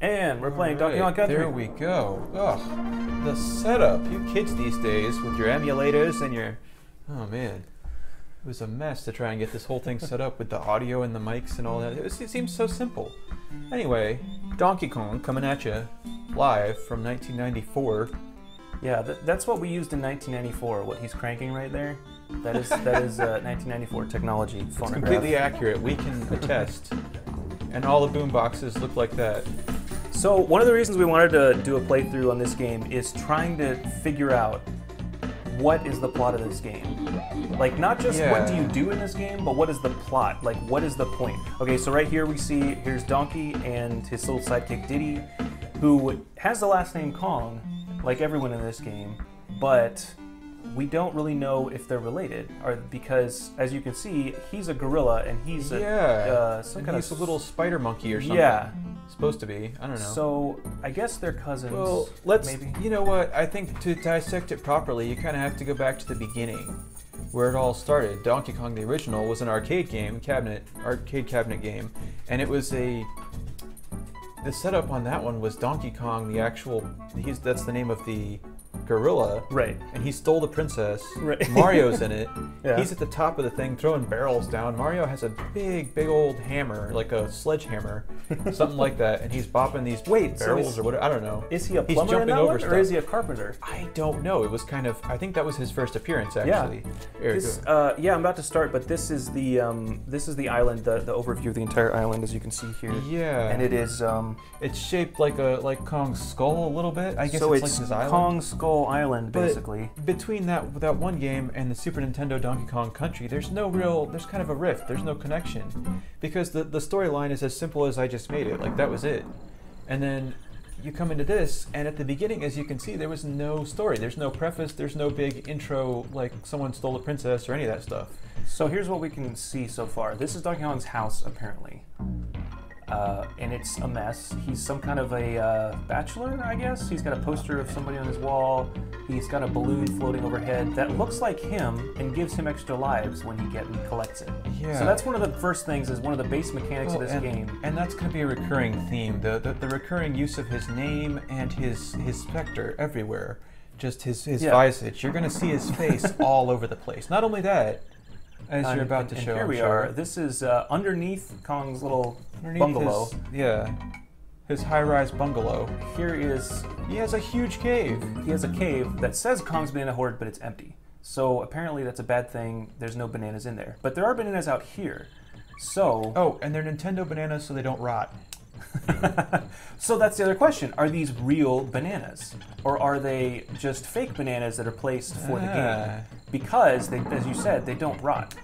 And we're playing Donkey Kong Country. There we go. Ugh, the setup. You kids these days with your emulators and your. Oh man, it was a mess to try and get this whole thing set up with the audio and the mics and all that. It, was, it seems so simple. Anyway, Donkey Kong coming at you live from 1994. Yeah, th- that's what we used in 1994. What he's cranking right there, that is that is uh, 1994 technology It's completely accurate. We can attest. And all the boom boxes look like that. So one of the reasons we wanted to do a playthrough on this game is trying to figure out what is the plot of this game. Like not just what do you do in this game, but what is the plot? Like what is the point? Okay, so right here we see here's Donkey and his little sidekick Diddy, who has the last name Kong, like everyone in this game, but we don't really know if they're related, or because as you can see, he's a gorilla and he's a yeah. uh, some and kind he's of a little spider monkey or something. yeah. Supposed to be. I don't know. So I guess they're cousins. Well, let's. maybe. You know what? I think to dissect it properly, you kind of have to go back to the beginning, where it all started. Donkey Kong the original was an arcade game, cabinet, arcade cabinet game, and it was a. The setup on that one was Donkey Kong, the actual. He's that's the name of the gorilla, Right. and he stole the princess. Right. Mario's in it. Yeah. He's at the top of the thing throwing barrels down. Mario has a big, big old hammer, like a sledgehammer, something like that, and he's bopping these Wait, so barrels is- or whatever. I don't know. Is he a He's plumber in that over one, or is he a carpenter? I don't know. It was kind of. I think that was his first appearance, Yeah. actually. Here, This, uh, yeah, I'm about to start, but this is the um, this is the island, the, the overview of the entire island, as you can see here. yeah, And it is um, it's shaped like a like Kong's skull a little bit. I guess so it's, it's like his island. Kong Skull Island, But basically. between that that one game and the Super Nintendo Donkey Kong Country, there's no real, there's kind of a rift. There's no connection, because the the storyline is as simple as I just made it. Like that was it, and then you come into this, and at the beginning, as you can see, there was no story. There's no preface. There's no big intro, like someone stole a princess or any of that stuff. So here's what we can see so far. This is Donkey Kong's house, apparently. Uh, and it's a mess. He's some kind of a uh, bachelor, I guess. He's got a poster of somebody on his wall. He's got a balloon floating overhead that looks like him and gives him extra lives when he get and collects it. Yeah. So that's one of the first things. Is one of the base mechanics Well, of this and, game. and that's going to be a recurring theme. The, the the recurring use of his name and his his specter everywhere. Just his his Yeah. visage. You're going to see his face all over the place. Not only that, as And- you're about and- to and show. Here I'm we sure, are. This is uh, underneath Kong's little underneath bungalow. his- yeah, his high-rise bungalow. Here is He has a huge cave. he has a cave that says Kong's Banana Hoard, but it's empty. So apparently that's a bad thing. There's no bananas in there, but there are bananas out here. So, Oh, and they're Nintendo bananas, so they don't rot. so that's the other question: Are these real bananas, or are they just fake bananas that are placed for the Ah. game? Because they, as you said, they don't rot.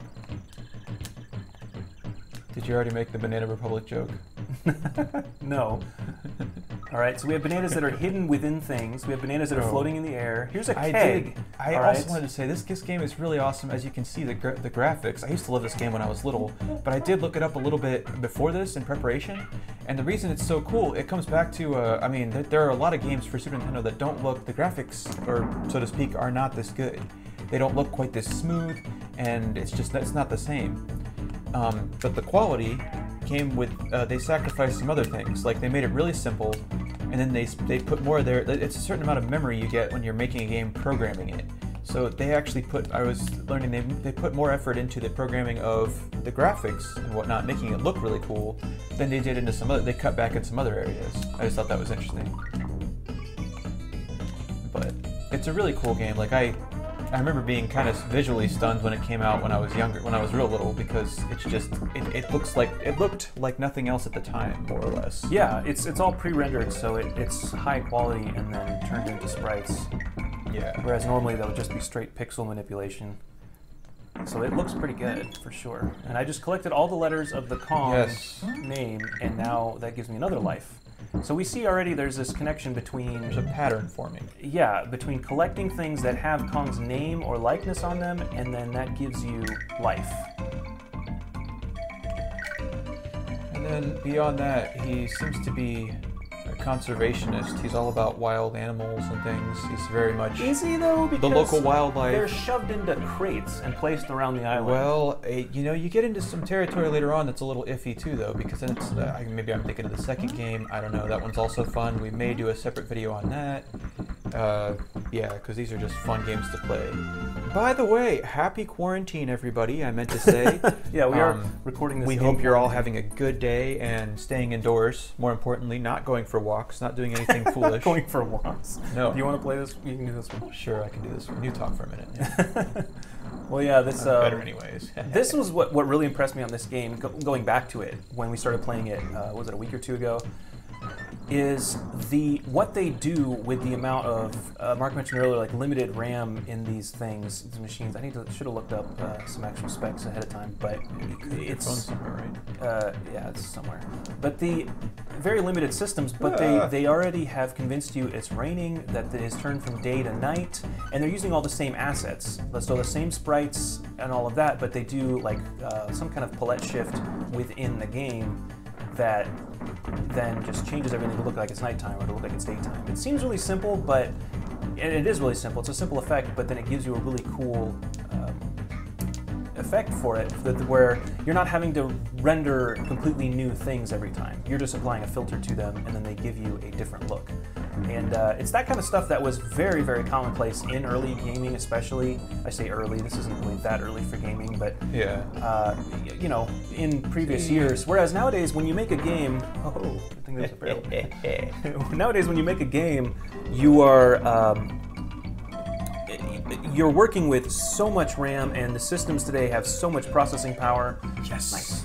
Did you already make the Banana Republic joke? No. All right. So we have bananas that are hidden within things. We have bananas that are Oh. floating in the air. Here's a I keg. did. I all also right? wanted to say this, this game is really awesome. As you can see, the gra- the graphics. I used to love this game when I was little, but I did look it up a little bit before this in preparation. And the reason it's so cool, it comes back to. Uh, I mean, there, there are a lot of games for Super Nintendo that don't look. The graphics, or so to speak, are not this good. They don't look quite this smooth, and it's just it's not the same. Um, but the quality came with uh, they sacrificed some other things. Like they made it really simple and then they they put more there. It's a certain amount of memory you get when you're making a game programming it. So they actually put i was learning they, they put more effort into the programming of the graphics and whatnot making it look really cool than they did into some other they cut back in some other areas. I just thought that was interesting. But it's a really cool game. Like i I remember being kind of visually stunned when it came out when I was younger, when I was real little, because it's just it, it looks like it looked like nothing else at the time, more or less. Yeah, it's it's all pre-rendered, so it, it's high quality and then turned into sprites. Yeah. Whereas normally that would just be straight pixel manipulation. So it looks pretty good for sure. And I just collected all the letters of the Kong Yes. name, and now that gives me another life. So we see already there's this connection between. There's a pattern forming. yeah between collecting things that have Kong's name or likeness on them, and then that gives you life. And then beyond that, he seems to be conservationist. He's all about wild animals and things. He's very much Is he though? the local wildlife. They're shoved into crates and placed around the island. Well, eh, you know, you get into some territory later on that's a little iffy too, though, because then it's uh, maybe I'm thinking of the second game. I don't know. That one's also fun. We may do a separate video on that. Uh, yeah, because these are just fun games to play. By the way, happy quarantine, everybody. I meant to say. yeah, we are Um, recording this. we hope you're all having a good day and staying indoors. More importantly, not going for walks, not doing anything foolish. going for walks. No. Do you want to play this? You can do this one. Sure, I can do this. one. You talk for a minute. Yeah. well, yeah, this. Uh, Um, better, anyways. this was what, what really impressed me on this game, go, going back to it when we started playing it, uh, was it a week or two ago? Is the what they do with the amount of uh, Mark mentioned earlier, like limited RAM in these things, these machines. I need to should have looked up uh, some actual specs ahead of time, but it's somewhere, right? uh, yeah, it's somewhere. But the very limited systems, but Ah. they, they already have convinced you it's raining, that it is turned from day to night, and they're using all the same assets. So the same sprites and all of that, but they do like uh, some kind of palette shift within the game that then just changes everything to look like it's nighttime or to look like it's daytime. It seems really simple, but it is really simple. It's a simple effect, but then it gives you a really cool um, effect for it where you're not having to render completely new things every time. You're just applying a filter to them and then they give you a different look. And uh, it's that kind of stuff that was very, very commonplace in early gaming, especially. I say early, this isn't really that early for gaming, but Yeah. uh, y- you know, in previous years. Whereas nowadays, when you make a game, oh, I think there's a barrel. nowadays, when you make a game, you are um, you're working with so much RAM, and the systems today have so much processing power. Yes.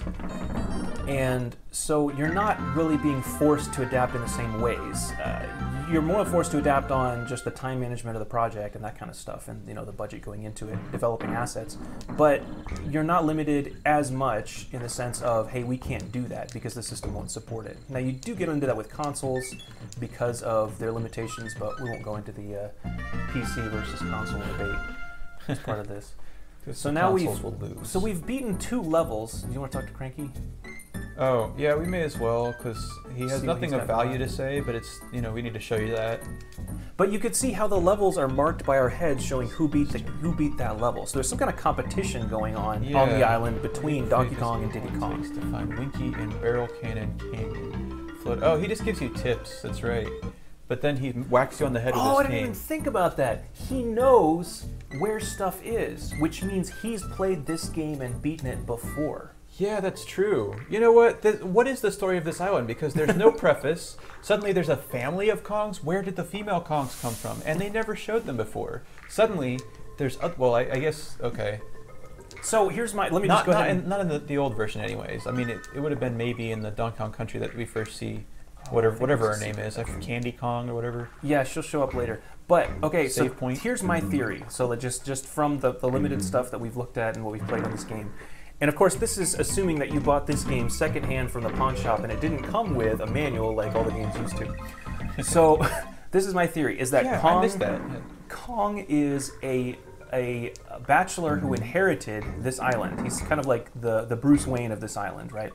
And so you're not really being forced to adapt in the same ways. Uh, you're more forced to adapt on just the time management of the project and that kind of stuff, and you know the budget going into it, developing assets. But you're not limited as much in the sense of, hey, we can't do that because the system won't support it. Now you do get into that with consoles because of their limitations, but we won't go into the uh, PC versus console debate as part of this. So now we've so we've beaten two levels. Do you want to talk to Cranky? Oh yeah, we may as well because he has See nothing of value to say, but it's you know we need to show you that. But you could see how the levels are marked by our heads, showing who beat the, who beat that level. So there's some kind of competition going on on the island between Donkey Kong and Diddy Kong. To find Winky in Barrel Cannon Canyon. Float. Oh, he just gives you tips. That's right. But then he whacks you on the head with Oh, I his didn't cane. even think about that. He knows where stuff is, which means he's played this game and beaten it before. Yeah, that's true. You know what? Th- what is the story of this island? Because there's no preface. Suddenly there's a family of Kongs. Where did the female Kongs come from? And they never showed them before. Suddenly there's oth- well, I, I guess okay. So here's my. Let me Not just go not ahead. in, not in the, the old version, anyways. I mean, it, it would have been maybe in the Donkey Kong Country that we first see whatever whatever her name is, like Candy Kong or whatever. Yeah, she'll show up later. But okay, so Save point. here's my theory. So that just just from the, the limited mm-hmm. stuff that we've looked at and what we've played in this game. And of course, this is assuming that you bought this game secondhand from the pawn shop and it didn't come with a manual like all the games used to. So this is my theory: is that Yeah, Kong that. Kong is a a bachelor who inherited this island. He's kind of like the the Bruce Wayne of this island, right?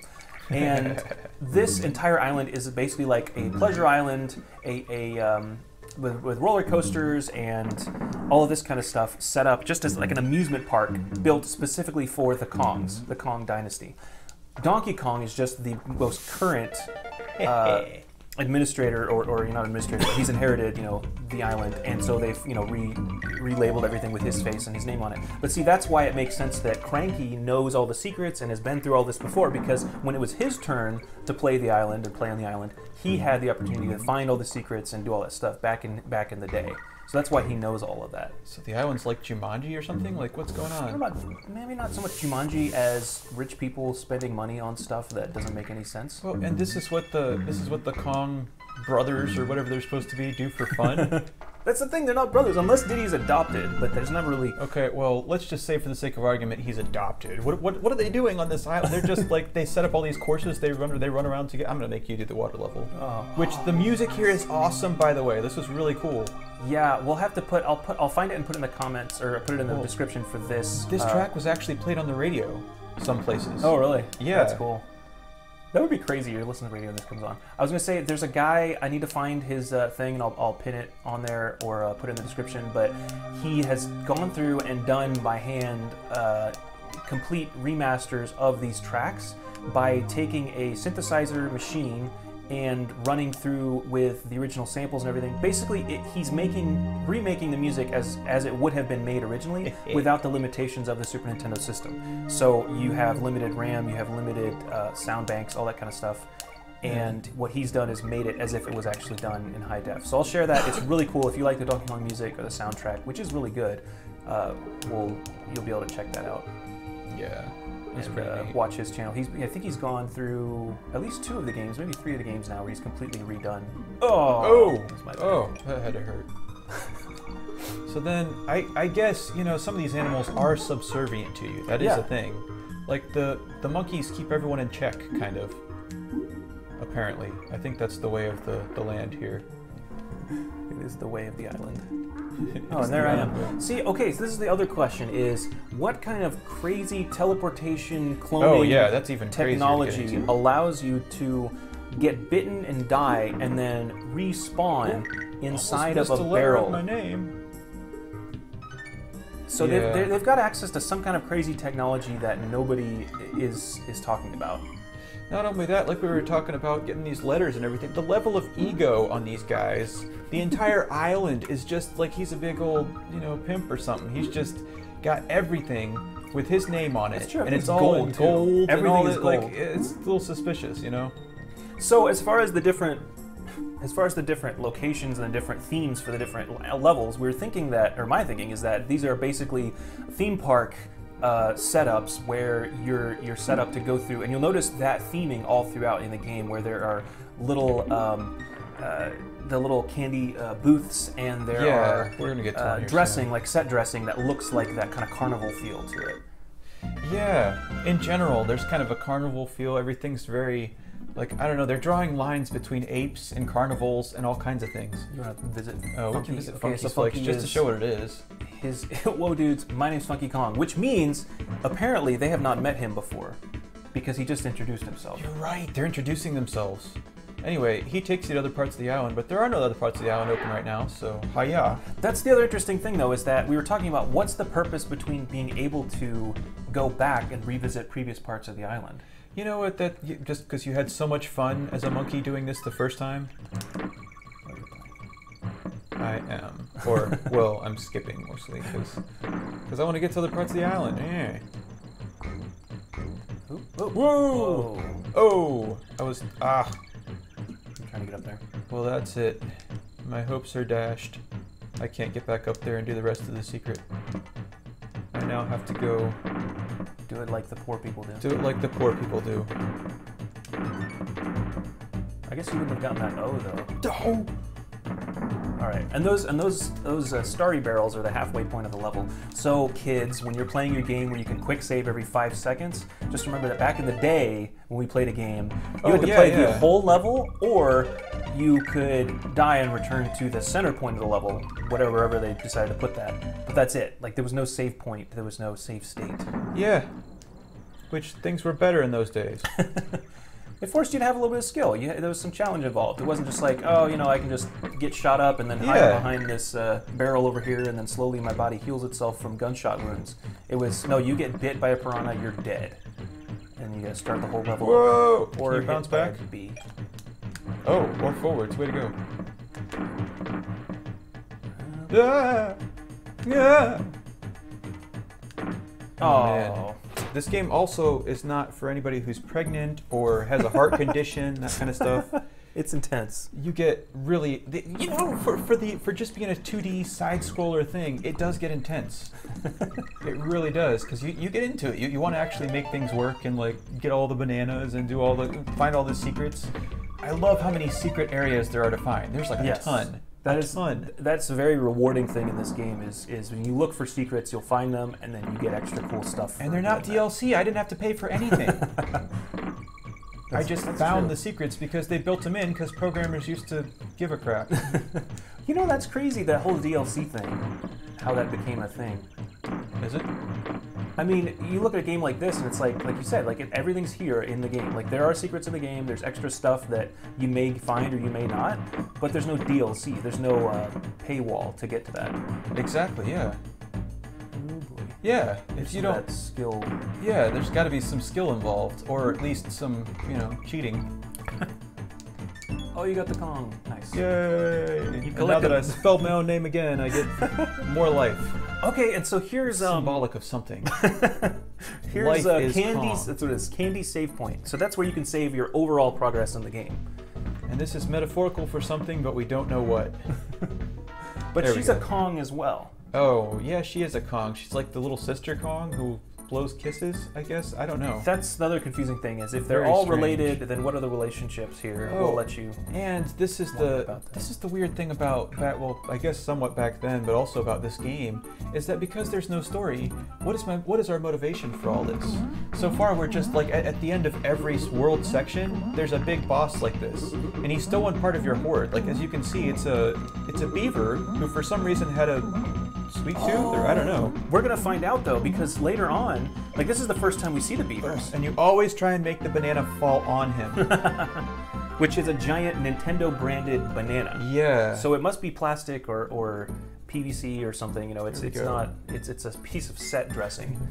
And this entire island is basically like a pleasure island, a, a um, with, with roller coasters and all of this kind of stuff set up just as like an amusement park built specifically for the Kongs, the Kong dynasty. Donkey Kong is just the most current uh, administrator, or, or not administrator, he's inherited, you know, the island, and so they've, you know, re, relabeled everything with his face and his name on it. But see, that's why it makes sense that Cranky knows all the secrets and has been through all this before, because when it was his turn to play the island and play on the island, he had the opportunity to find all the secrets and do all that stuff back in back in the day. So that's why he knows all of that. So the island's like Jumanji or something? Like what's going on? maybe not so much Jumanji as rich people spending money on stuff that doesn't make any sense. Well, and this is what the this is what the Kong brothers or whatever they're supposed to be do for fun. That's the thing; they're not brothers unless Diddy's adopted. But there's never really. okay, well, let's just say for the sake of argument, he's adopted. What, what, what are they doing on this island? They're just like they set up all these courses. They run they run around together. I'm gonna make you do the water level. Oh. Which the music here is awesome, by the way. This was really cool. Yeah, we'll have to put. I'll put. I'll find it and put it in the comments or put it in the description for this. This uh, track was actually played on the radio, some places. Oh, really? Yeah. That's cool. That would be crazy. You're listening to radio and this comes on. I was gonna say there's a guy. I need to find his uh, thing and I'll, I'll pin it on there or uh, put it in the description. But he has gone through and done by hand uh, complete remasters of these tracks by taking a synthesizer machine and running through with the original samples and everything. Basically, it, he's making remaking the music as as it would have been made originally, without the limitations of the Super Nintendo system. So you have limited RAM, you have limited uh, sound banks, all that kind of stuff. And what he's done is made it as if it was actually done in high def. So I'll share that. It's really cool. If you like the Donkey Kong music or the soundtrack, which is really good, uh, we'll you'll be able to check that out Yeah. It's and uh, watch his channel. He's I think he's gone through at least two of the games, maybe three of the games now, where he's completely redone. Oh, that's my. Oh, that had to hurt. so then, I, I guess you know some of these animals are subservient to you. That is Yeah. a thing. Like the the monkeys keep everyone in check, kind of. Apparently, I think that's the way of the, the land here. It is the way of the island. Oh, and there I am. See, okay, so this is the other question: is what kind of crazy teleportation cloning Oh yeah, that's even technology allows you to get bitten and die, and then respawn inside of a barrel? my name. So Yeah. they've, they've, they've got access to some kind of crazy technology that nobody is is talking about. Not only that, like we were talking about getting these letters and everything, the level of ego on these guys, the entire island is just like he's a big old, you know, pimp or something. He's just got everything with his name on it. True. And It's it's all gold, gold. Everything is that, Like, gold. it's a little suspicious, you know? So as far as the different as far as the different locations and the different themes for the different uh, levels, we're thinking that, or my thinking is that these are basically theme park uh, setups where you're you're set up to go through, and you'll notice that theming all throughout in the game, where there are little. Um, uh, the little candy uh, booths, and there Yeah, are we're gonna get to uh, dressing, soon. like set dressing, that looks like that kind of carnival feel to it. Yeah. In general, there's kind of a carnival feel. Everything's very, like, I don't know, they're drawing lines between apes and carnivals and all kinds of things. You want to visit? Oh, we can visit Okay, Funky Funky just to show what it is. his whoa dudes my name's funky kong which means apparently they have not met him before because he just introduced himself You're right. They're introducing themselves. Anyway, he takes you to other parts of the island, but there are no other parts of the island open right now, so hiya. that's the other interesting thing though is that we were talking about what's the purpose between being able to go back and revisit previous parts of the island You know what? That just because you had so much fun as a monkey doing this the first time. I am, or well, I'm skipping mostly because because I want to get to other parts of the island. Yeah. Oop, oop. Whoa! Oh, I was ah. i'm trying to get up there Well, that's it. My hopes are dashed. I can't get back up there and do the rest of the secret. I now have to go do it like the poor people do do it like the poor people do. i guess you wouldn't have gotten that o though Oh. All right, and those and those those uh, starry barrels are the halfway point of the level. So, kids, when you're playing your game where you can quick save every five seconds, just remember that back in the day when we played a game, you Oh, had to yeah, play the whole level, or you could die and return to the center point of the level, whatever wherever they decided to put that. But that's it. Like there was no save point, there was no save state. Yeah. Which things were better in those days. It forced you to have a little bit of skill. You, there was some challenge involved. It wasn't just like, oh, you know, I can just get shot up and then hide Yeah. behind this uh, barrel over here, and then slowly my body heals itself from gunshot wounds. It was no, you get bit by a piranha, you're dead, and you gotta start the whole level. Whoa! Or bounce back? Oh, or forwards. Way to go. Ah! Yeah. Oh, man. This game also is not for anybody who's pregnant or has a heart condition, that kind of stuff. it's intense. You get really, the, you know, for, for the for just being a 2D side scroller thing, it does get intense. it really does, because you, you get into it. You, you want to actually make things work and like get all the bananas and do all the find all the secrets. I love how many secret areas there are to find. There's like a Yes. ton. That a is ton. That's a very rewarding thing in this game. Is is when you look for secrets, you'll find them, and then you get extra cool stuff. And they're not doing that. DLC. I didn't have to pay for anything. I just found true. the secrets because they built them in because programmers used to give a crap. You know, that's crazy. That whole DLC thing, how that became a thing. Is it? I mean, you look at a game like this, and it's like, like you said, like everything's here in the game. Like there are secrets in the game. There's extra stuff that you may find or you may not, but there's no DLC. There's no uh, paywall to get to that. Exactly. Yeah. Oh. Yeah. If you don't. that skill. Yeah, there's got to be some skill involved, or at least some, you know, cheating. Oh, you got the Kong. Nice. Yay! And now that I spelled my own name again, I get more life. Okay, and so here's um, Symbolic of something. here's Life uh, is Candy's. Kong. That's what it is. Candy save point. So that's where you can save your overall progress in the game. And this is metaphorical for something, but we don't know what. But There she's a. Kong as well. Oh, yeah, she is a Kong. She's like the little sister Kong who blows kisses, I guess. I don't know. That's another confusing thing is if they're Very all strange. related, then what are the relationships here? Oh. We'll let you. And this is the this is the weird thing about that. Well, I guess somewhat back then, but also about this game is that because there's no story, what is my what is our motivation for all this? So far, we're just like at, at the end of every world section, there's a big boss like this, and he's still one part of your hoard. Like as you can see, it's a it's a beaver who for some reason had a sweet tooth, or I don't know. Um, we're gonna find out though because later on, like this is the first time we see the beavers, And you always try and make the banana fall on him. which is a giant Nintendo branded banana. yeah. So it must be plastic or, or PVC or something. You know, it's it's go. not. It's it's a piece of set dressing.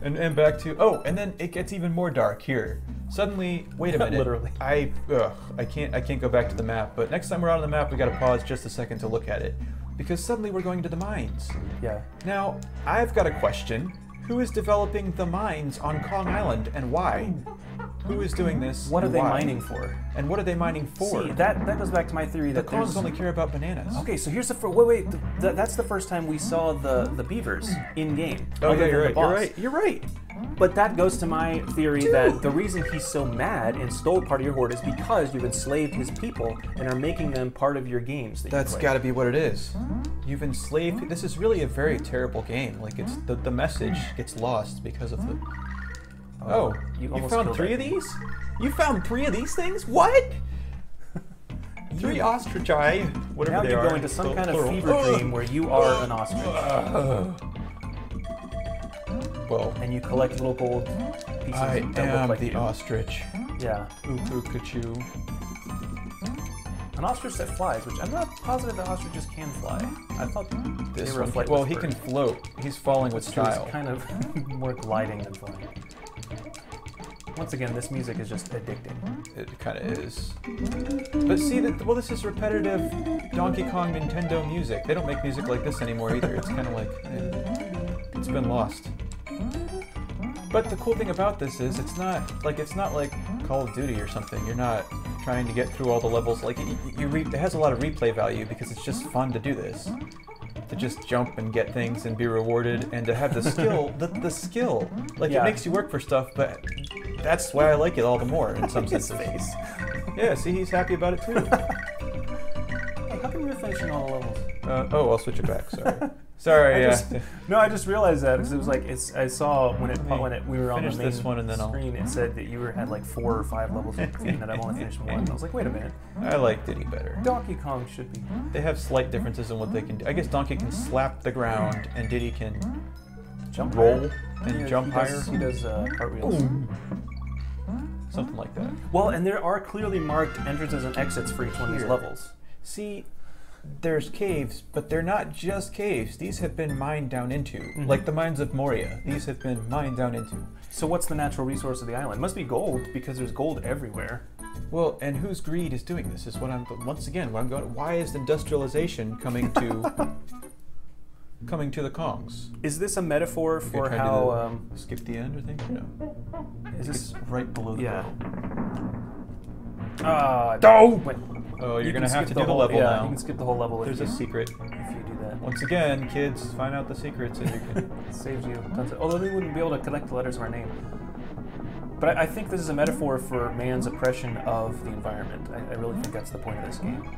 And, and back to oh, and then it gets even more dark here. Suddenly, wait a minute. Literally. I ugh, I can't I can't go back to the map. But next time we're out on the map, we got to pause just a second to look at it, because suddenly we're going to the mines. Yeah. Now I've got a question. Who is developing the mines on Kong Island and why? Who is doing this? What are they why? mining for? And what are they mining for? See, that that goes back to my theory the that Kongs only care about bananas. Okay, so here's the fir- wait wait. th- th- that's the first time we saw the the beavers in game. Oh yeah, you're right. You're right. You're right. But that goes to my theory that the reason he's so mad and stole part of your hoard is because you've enslaved his people and are making them part of your games. That you That's play. got to be what it is. You've enslaved. This is really a very terrible game. Like it's the, the message gets lost because of the. Oh, oh you you, almost found three that of these? You found three of these things? What? three ostrichi, whatever Now they you are. go into some kind of fever dream where you are an ostrich Well, and you collect little gold pieces I that look am like the you. ostrich. Yeah, Ukukachoo. an ostrich that flies, which I'm not positive that ostriches can fly. I thought This they were one. Well, he bird. can float. He's falling with So it's kind of more gliding than flying. Once again, this music is just addicting. It kind of is. But see, that well, this is repetitive Donkey Kong Nintendo music. They don't make music like this anymore either. It's kind of like eh, it's been lost. But the cool thing about this is it's not like it's not like Call of Duty or something. You're not trying to get through all the levels. Like you, you re- it has a lot of replay value because it's just fun to do this. To just jump and get things and be rewarded, and to have the skill, the, the skill, like Yeah. it makes you work for stuff. But that's why I like it all the more in some His senses. face. Yeah, see, he's happy about it too. Hey, how come you're finishing all the levels? Uh, oh, I'll switch it back. Sorry. Sorry. I yeah. just, no, I just realized that because it was like it's. I saw when it when it we were on the main this one and then I'll- screen. It said that you were had like four or five levels of and that I've only finished one. I was like, wait a minute, I like Diddy better. Donkey Kong should be. They have slight differences in what they can do. I guess Donkey can slap the ground and Diddy can Jump roll higher. and He- jump he higher. does, He does uh, cartwheels. Something like that. Well, and there are clearly marked entrances and exits for each one of these levels. See, there's caves, but they're not just caves. These have been mined down into, like the mines of Moria. These have been mined down into. So what's the natural resource of the island? Must be gold because there's gold everywhere. Well, and whose greed is doing this? Is what I'm once again. What I'm going. Why is industrialization coming to coming to the Kongs? Is this a metaphor for how? the- Um, skip the end or thing? No. is It's this? right below the Yeah. bottle. Uh, Oh! Oh, You you're can gonna have to do the whole, level yeah, now. You can skip the whole level There's a you, secret. if you do that. Once again, kids, find out the secrets and you can. It saves you tons of. Although they wouldn't be able to collect the letters of our name. But I, I think this is a metaphor for man's oppression of the environment. I, I really think that's the point of this game.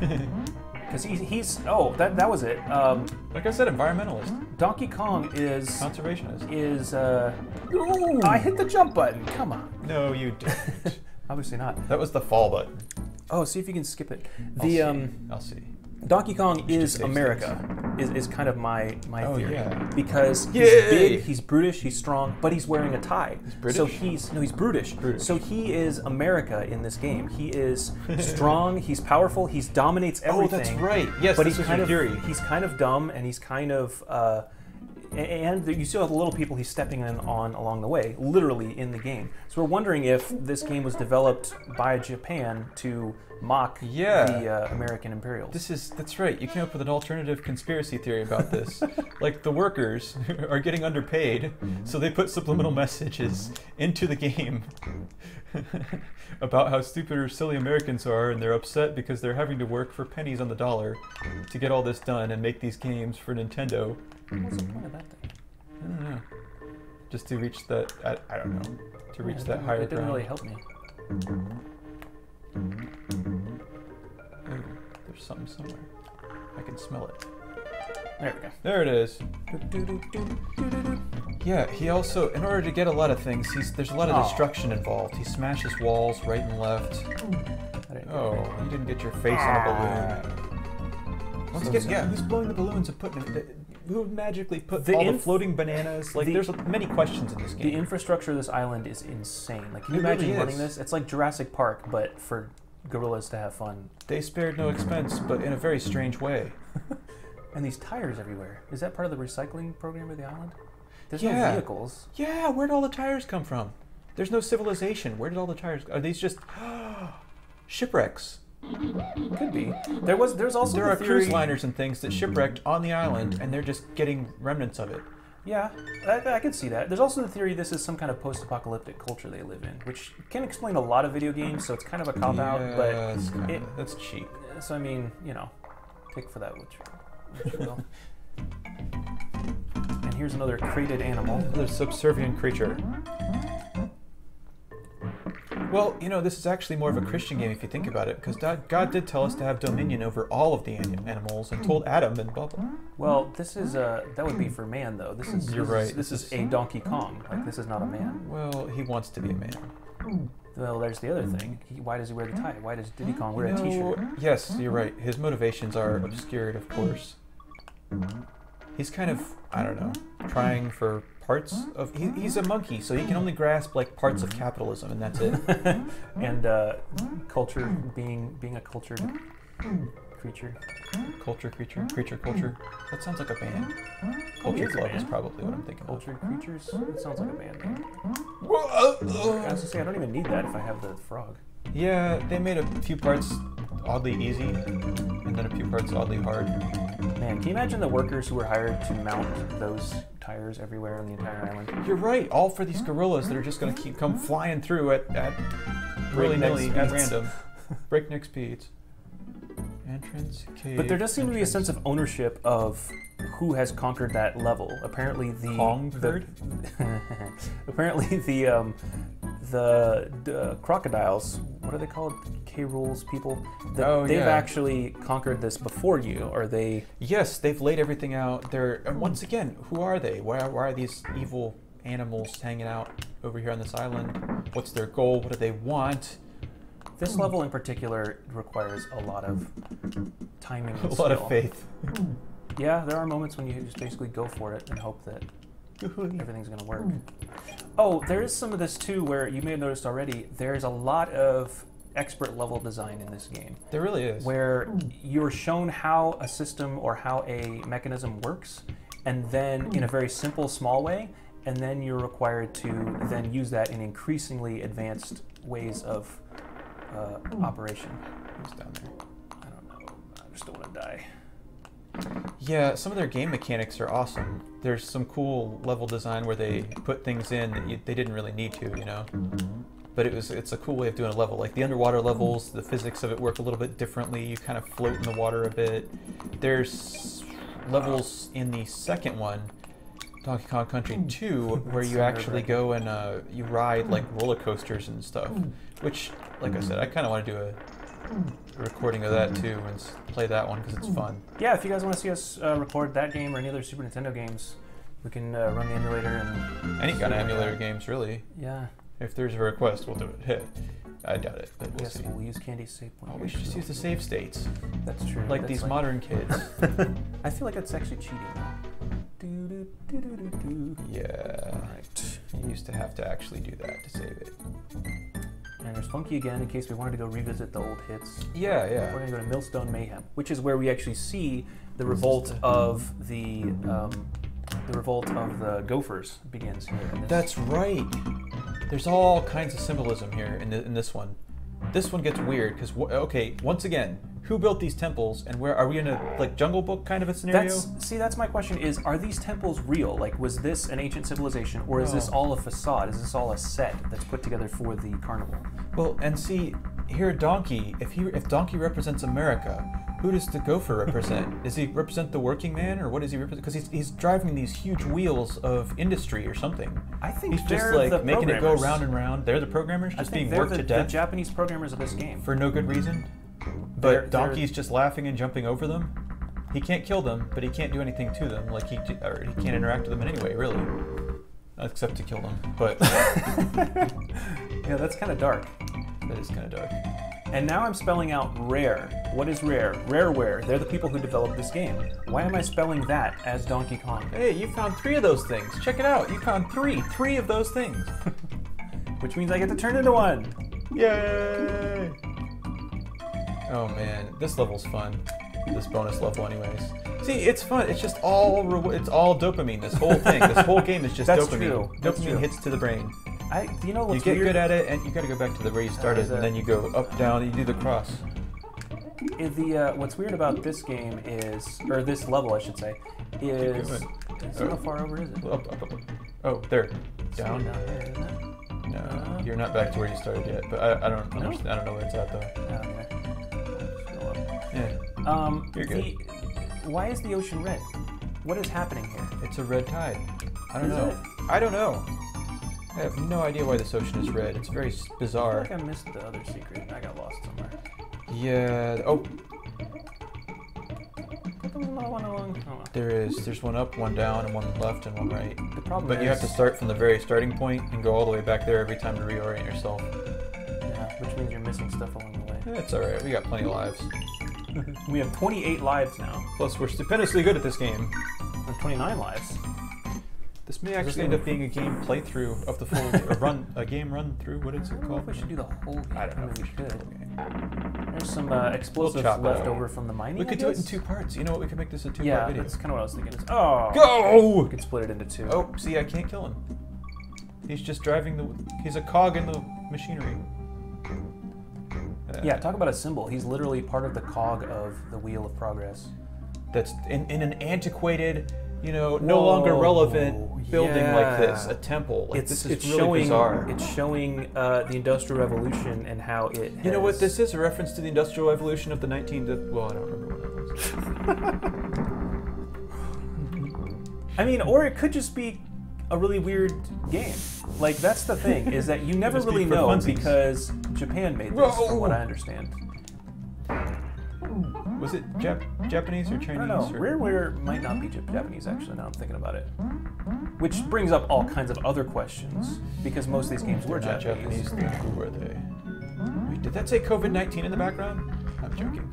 Because he, he's oh that that was it. Um, like I said, environmentalist, Donkey Kong is conservationist. is uh. Ooh, I hit the jump button. Come on. No, you didn't. Obviously not. that was the fall button. Oh, see if you can skip it. I'll The see. um. I'll see. Donkey Kong is America. is, is kind of my my Oh, theory yeah. because he's big, he's brutish, he's strong, but he's wearing a tie. British? So he's no, he's brutish. Brutish. So he is America in this game. He is strong, he's powerful, he's dominates everything. Oh, that's right. Yes, but he's kind of theory. he's kind of dumb and he's kind of. Uh, and you see all the little people he's stepping in on along the way, literally in the game. So we're wondering if this game was developed by Japan to mock Yeah. the uh, American Imperials. This is that's right. You came up with an alternative conspiracy theory about this. like the workers are getting underpaid, so they put subliminal messages into the game about how stupid or silly Americans are, and they're upset because they're having to work for pennies on the dollar to get all this done and make these games for Nintendo. What's the mm-hmm. point of that thing? I don't know. Just to reach the, I, I don't know, to reach Yeah, that higher It didn't ground. really help me. Ooh, there's something somewhere. I can smell it. There we go. There it is. Yeah, he also, in order to get a lot of things, he's there's a lot of Oh. destruction involved. He smashes walls right and left. Oh, you didn't get your face on a balloon. Ah. Once So yeah, who's blowing the balloons and putting it? Who magically put The all the floating bananas? Like, the- there's many questions in this game. The infrastructure of this island is insane. Like, can you It really imagine running this? It's like Jurassic Park, but for gorillas to have fun. they spared no expense, but in a very strange way. And these tires everywhere. Is that part of the recycling program of the island? There's Yeah. no vehicles. Yeah, where'd all the tires come from? There's no civilization. Where did all the tires? Are these just shipwrecks? Could be. There was. There's also there the are theory, cruise liners and things that shipwrecked on the island, and they're just getting remnants of it. Yeah, I, I could see that. There's also the theory this is some kind of post-apocalyptic culture they live in, which can explain a lot of video games. So it's kind of a cop out, Yeah, but that's, kinda- it- that's cheap. so I mean, you know, take for that which, which you will. and here's another crated animal. Another subservient creature. Well, you know, this is actually more of a Christian game if you think about it, because God, God did tell us to have dominion over all of the animals, and told Adam and blah blah. Well, this is uh that would be for man though. This is You're this right. Is, this is a Donkey Kong. Like this is not a man. Well, he wants to be a man. Well, there's the other thing. He, why does he wear the tie? Why does Diddy Kong wear a No, T-shirt? Yes, you're right. His motivations are obscured, of course. He's kind of, I don't know, trying for parts mm-hmm. of. He, he's a monkey, so he can mm-hmm. only grasp like parts of mm-hmm. capitalism, and that's it. and uh, culture being being a cultured creature. Culture, creature, creature, culture. That sounds like a band. Culture is a Club is probably what I'm thinking Culture creatures. It sounds like a band name. Uh, I Whoa, was gonna say I don't even need that if I have the frog. Yeah, they made a few parts oddly easy, and then a few parts oddly hard. Man, can you imagine the workers who were hired to mount those tires everywhere on the entire island? You're right. All for these gorillas that are just going to keep come flying through at, at willy nilly at random, breakneck speeds. Entrance cave. But there does seem to be a sense of ownership of who has conquered that level. Apparently, the Conquered? the- apparently the um, the, the crocodiles. What are they called? K. Rool's people. That Oh, they've yeah. actually conquered this before you, Are they. Yes, they've laid everything out. They're and once again, who are they? Why, why are these evil animals hanging out over here on this island? What's their goal? What do they want? This level in particular requires a lot of timing. A lot of faith. Yeah, there are moments when you just basically go for it and hope that everything's going to work. Oh, there is some of this too where you may have noticed already, there's a lot of expert level design in this game There really is. where you're shown how a system or how a mechanism works, and then in a very simple, small way, and then you're required to then use that in increasingly advanced ways of uh, operation. Who's down there? I don't know. I just don't want to die. Yeah, some of their game mechanics are awesome. There's some cool level design where they put things in that you, they didn't really need to, you know. But it was it's a cool way of doing a level. Like the underwater levels, the physics of it work a little bit differently. You kind of float in the water a bit. There's levels in the second one, Donkey Kong Country 2, where you actually go and uh, you ride like roller coasters and stuff. Which, like I said, I kind of want to do a, a recording of that too and play that one because it's fun. Yeah, if you guys want to see us uh, record that game or any other Super Nintendo games, we can uh, run the emulator and Any kind of emulator games, really. yeah. If there's a request, we'll do it. Heh. I doubt it, but we'll Yes, see. we'll use Candy's save point. Oh, we should just use the save states, That's true. like That's these modern kids. I feel like that's actually cheating. Do, do, do, do, do, do. yeah. All right. You used to have to actually do that to save it. And there's Funky again in case we wanted to go revisit the old hits. Yeah, yeah. We're going to go to Millstone Mayhem, which is where we actually see the revolt of the um, the revolt of the Gophers begins here. That's right. There's all kinds of symbolism here in, the, in this one. This one gets weird because okay, once again, who built these temples and where are we in a like Jungle Book kind of a scenario? That's see. That's my question: Is are these temples real? Like, was this an ancient civilization, or is this all a facade? Is this all a set that's put together for the carnival? Well, and see here, Donkey. If he if Donkey represents America, who does the Gopher represent? does he represent the working man, or what does he represent? Because he's, he's driving these huge wheels of industry or something. I think He's just like making it go round and round. They're the programmers, just being worked the, to the Japanese programmers of this game. for no good reason. They're- But they're- Donkey's just laughing and jumping over them. He can't kill them, but he can't do anything to them. Like he, or he can't interact with them in any way, really, except to kill them. But yeah, that's kind of dark. that is kind of dark. And now I'm spelling out rare. What is rare? Rareware. They're the people who developed this game. Why am I spelling that as Donkey Kong? Hey, you found three of those things. Check it out. You found three, three of those things. Which means I get to turn into one. Yay! Oh man, this level's fun. This bonus level, anyways. See, it's fun. It's just all it's all dopamine. This whole thing, this whole game is just That's dopamine. true. That's Dopamine true. hits to the brain. I, you know You get weird? good at it, and you got to go back to the where you started, and then you go up, down, and you do the cross. The uh, what's weird about this game is, or this level, I should say, is, is Oh. how far over is it? Up, up, up. Oh, there. Down. down there, isn't it? No, you're not back to where you started yet. But I, I don't No? I don't know where it's at though. There. Just go up. Yeah, Um, You're good. the- why is the ocean red? What is happening here? it's a red tide. I don't Is know. it? I don't know. I have no idea why this ocean is red. It's very s- I feel bizarre. like I missed the other secret. I got lost somewhere. Yeah. Oh, There was another one along. There is. There's one up, one down, and one left, and one right. The problem But is, you have to start from the very starting point and go all the way back there every time to reorient yourself. Yeah, which means you're missing stuff along the way. It's all right. We got plenty of lives. We have 28 lives now. Plus, we're stupendously good at this game. Or 29 lives. This may actually end up being a game playthrough of the full a run, a game run through. What is I it don't know if called? we should do the whole game. I don't know. We should do the should. whole game. There's some uh, explosives it left over from the mining. We could do it in two parts. You know what? We could make this a two-part Yeah, video. that's kind of what I was thinking. It's, oh, Go! We could split it into two. Oh, see, I can't kill him. He's just driving the. He's a cog in the machinery. Uh, Yeah, talk about a symbol. He's literally part of the cog of the wheel of progress. That's in, in an antiquated, you know, no longer relevant building like this, a temple. Like it's this is it's really showing bizarre. it's showing uh, the industrial revolution and how it. you know what? This is a reference to the industrial revolution of the 19. To, well, I don't remember when that was. I mean, or it could just be a really weird game. Like that's the thing is that you never really know funsies. because Japan made this, Whoa. from what I understand. Was it Jap- Japanese or Chinese? I don't know. or- Rareware might not be Jap- Japanese, actually, now I'm thinking about it. Which brings up all kinds of other questions, because most of these games were They're Japanese. Japanese. then Who were they? Wait, did that say COVID 19 in the background? I'm joking.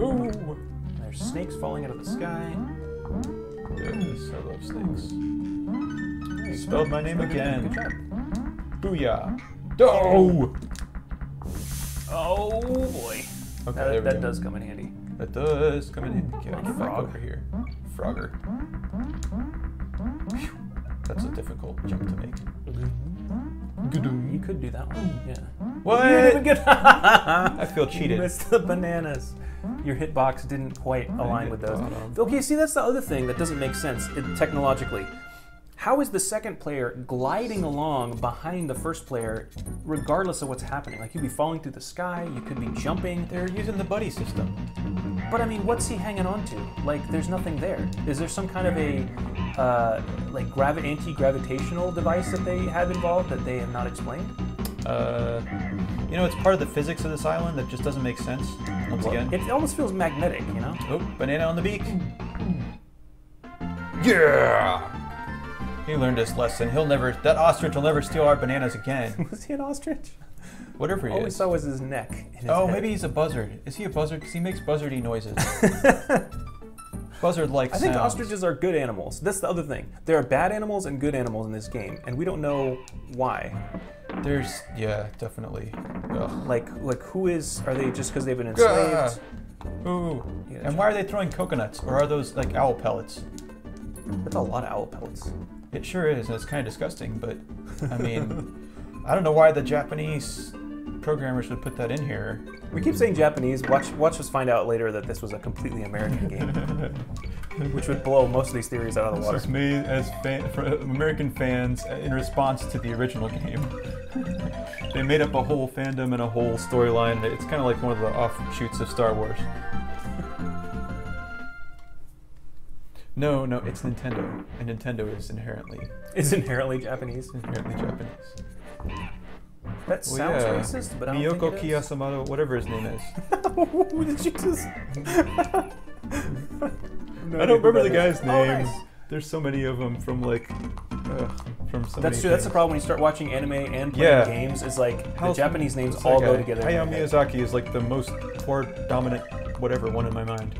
Ooh. There's snakes falling out of the sky. Yes, I love snakes. There Spelled my name Good again. job. Booyah. Oh! Oh boy. Okay, that that does come in handy. That does come in handy. Get back frog. over here. Frogger. Phew. That's a difficult jump to make. Mm-hmm. Mm-hmm. You could do that one. Yeah. What? You didn't even get. I feel You cheated. missed the bananas. Your hitbox didn't quite align with those. bottom. Okay, see, that's the other thing that doesn't make sense it, technologically. How is the second player gliding along behind the first player, regardless of what's happening? Like you'd be falling through the sky, you could be jumping. They're using the buddy system. But I mean, what's he hanging on to? Like, there's nothing there. Is there some kind of a uh, like gravi- anti-gravitational device that they have involved that they have not explained? Uh, you know, it's part of the physics of this island that just doesn't make sense. Once again. It almost feels magnetic, you know? Oh, banana on the beak. Yeah! He learned his lesson. He'll never. That ostrich will never steal our bananas again. Was he an ostrich? Whatever he is. All we saw was his neck. his Oh, head. maybe he's a buzzard. Is he a buzzard? Because he makes buzzardy noises. Buzzard-like I think ostriches are good animals. That's the other thing. There are bad animals and good animals in this game, and we don't know why. There's yeah, definitely. Ugh. Like, like who is? Are they just because they've been Gah. enslaved? Ooh. And why are they throwing coconuts? Or are those like owl pellets? That's a lot of owl pellets. It sure is, and it's kind of disgusting. But I mean, I don't know why the Japanese programmers would put that in here. We keep saying Japanese. Watch, watch us find out later that this was a completely American game, which would blow most of these theories out of the This water. was made as fan, American fans in response to the original game. They made up a whole fandom and a whole storyline. It's kind of like one of the offshoots of Star Wars. No, no, it's Nintendo, and Nintendo is inherently It's inherently Japanese. inherently Japanese. That Well, sounds yeah. racist, but I don't Miyoko think it is. Whatever his name is. Who did you just? I don't remember the guy's Oh, name. nice. There's so many of them from like, uh, from so That's true. That's the problem when you start watching anime and playing Yeah. games. Is like the Japanese names all go together. Hayao. Miyazaki is like the most poor dominant whatever one in my mind.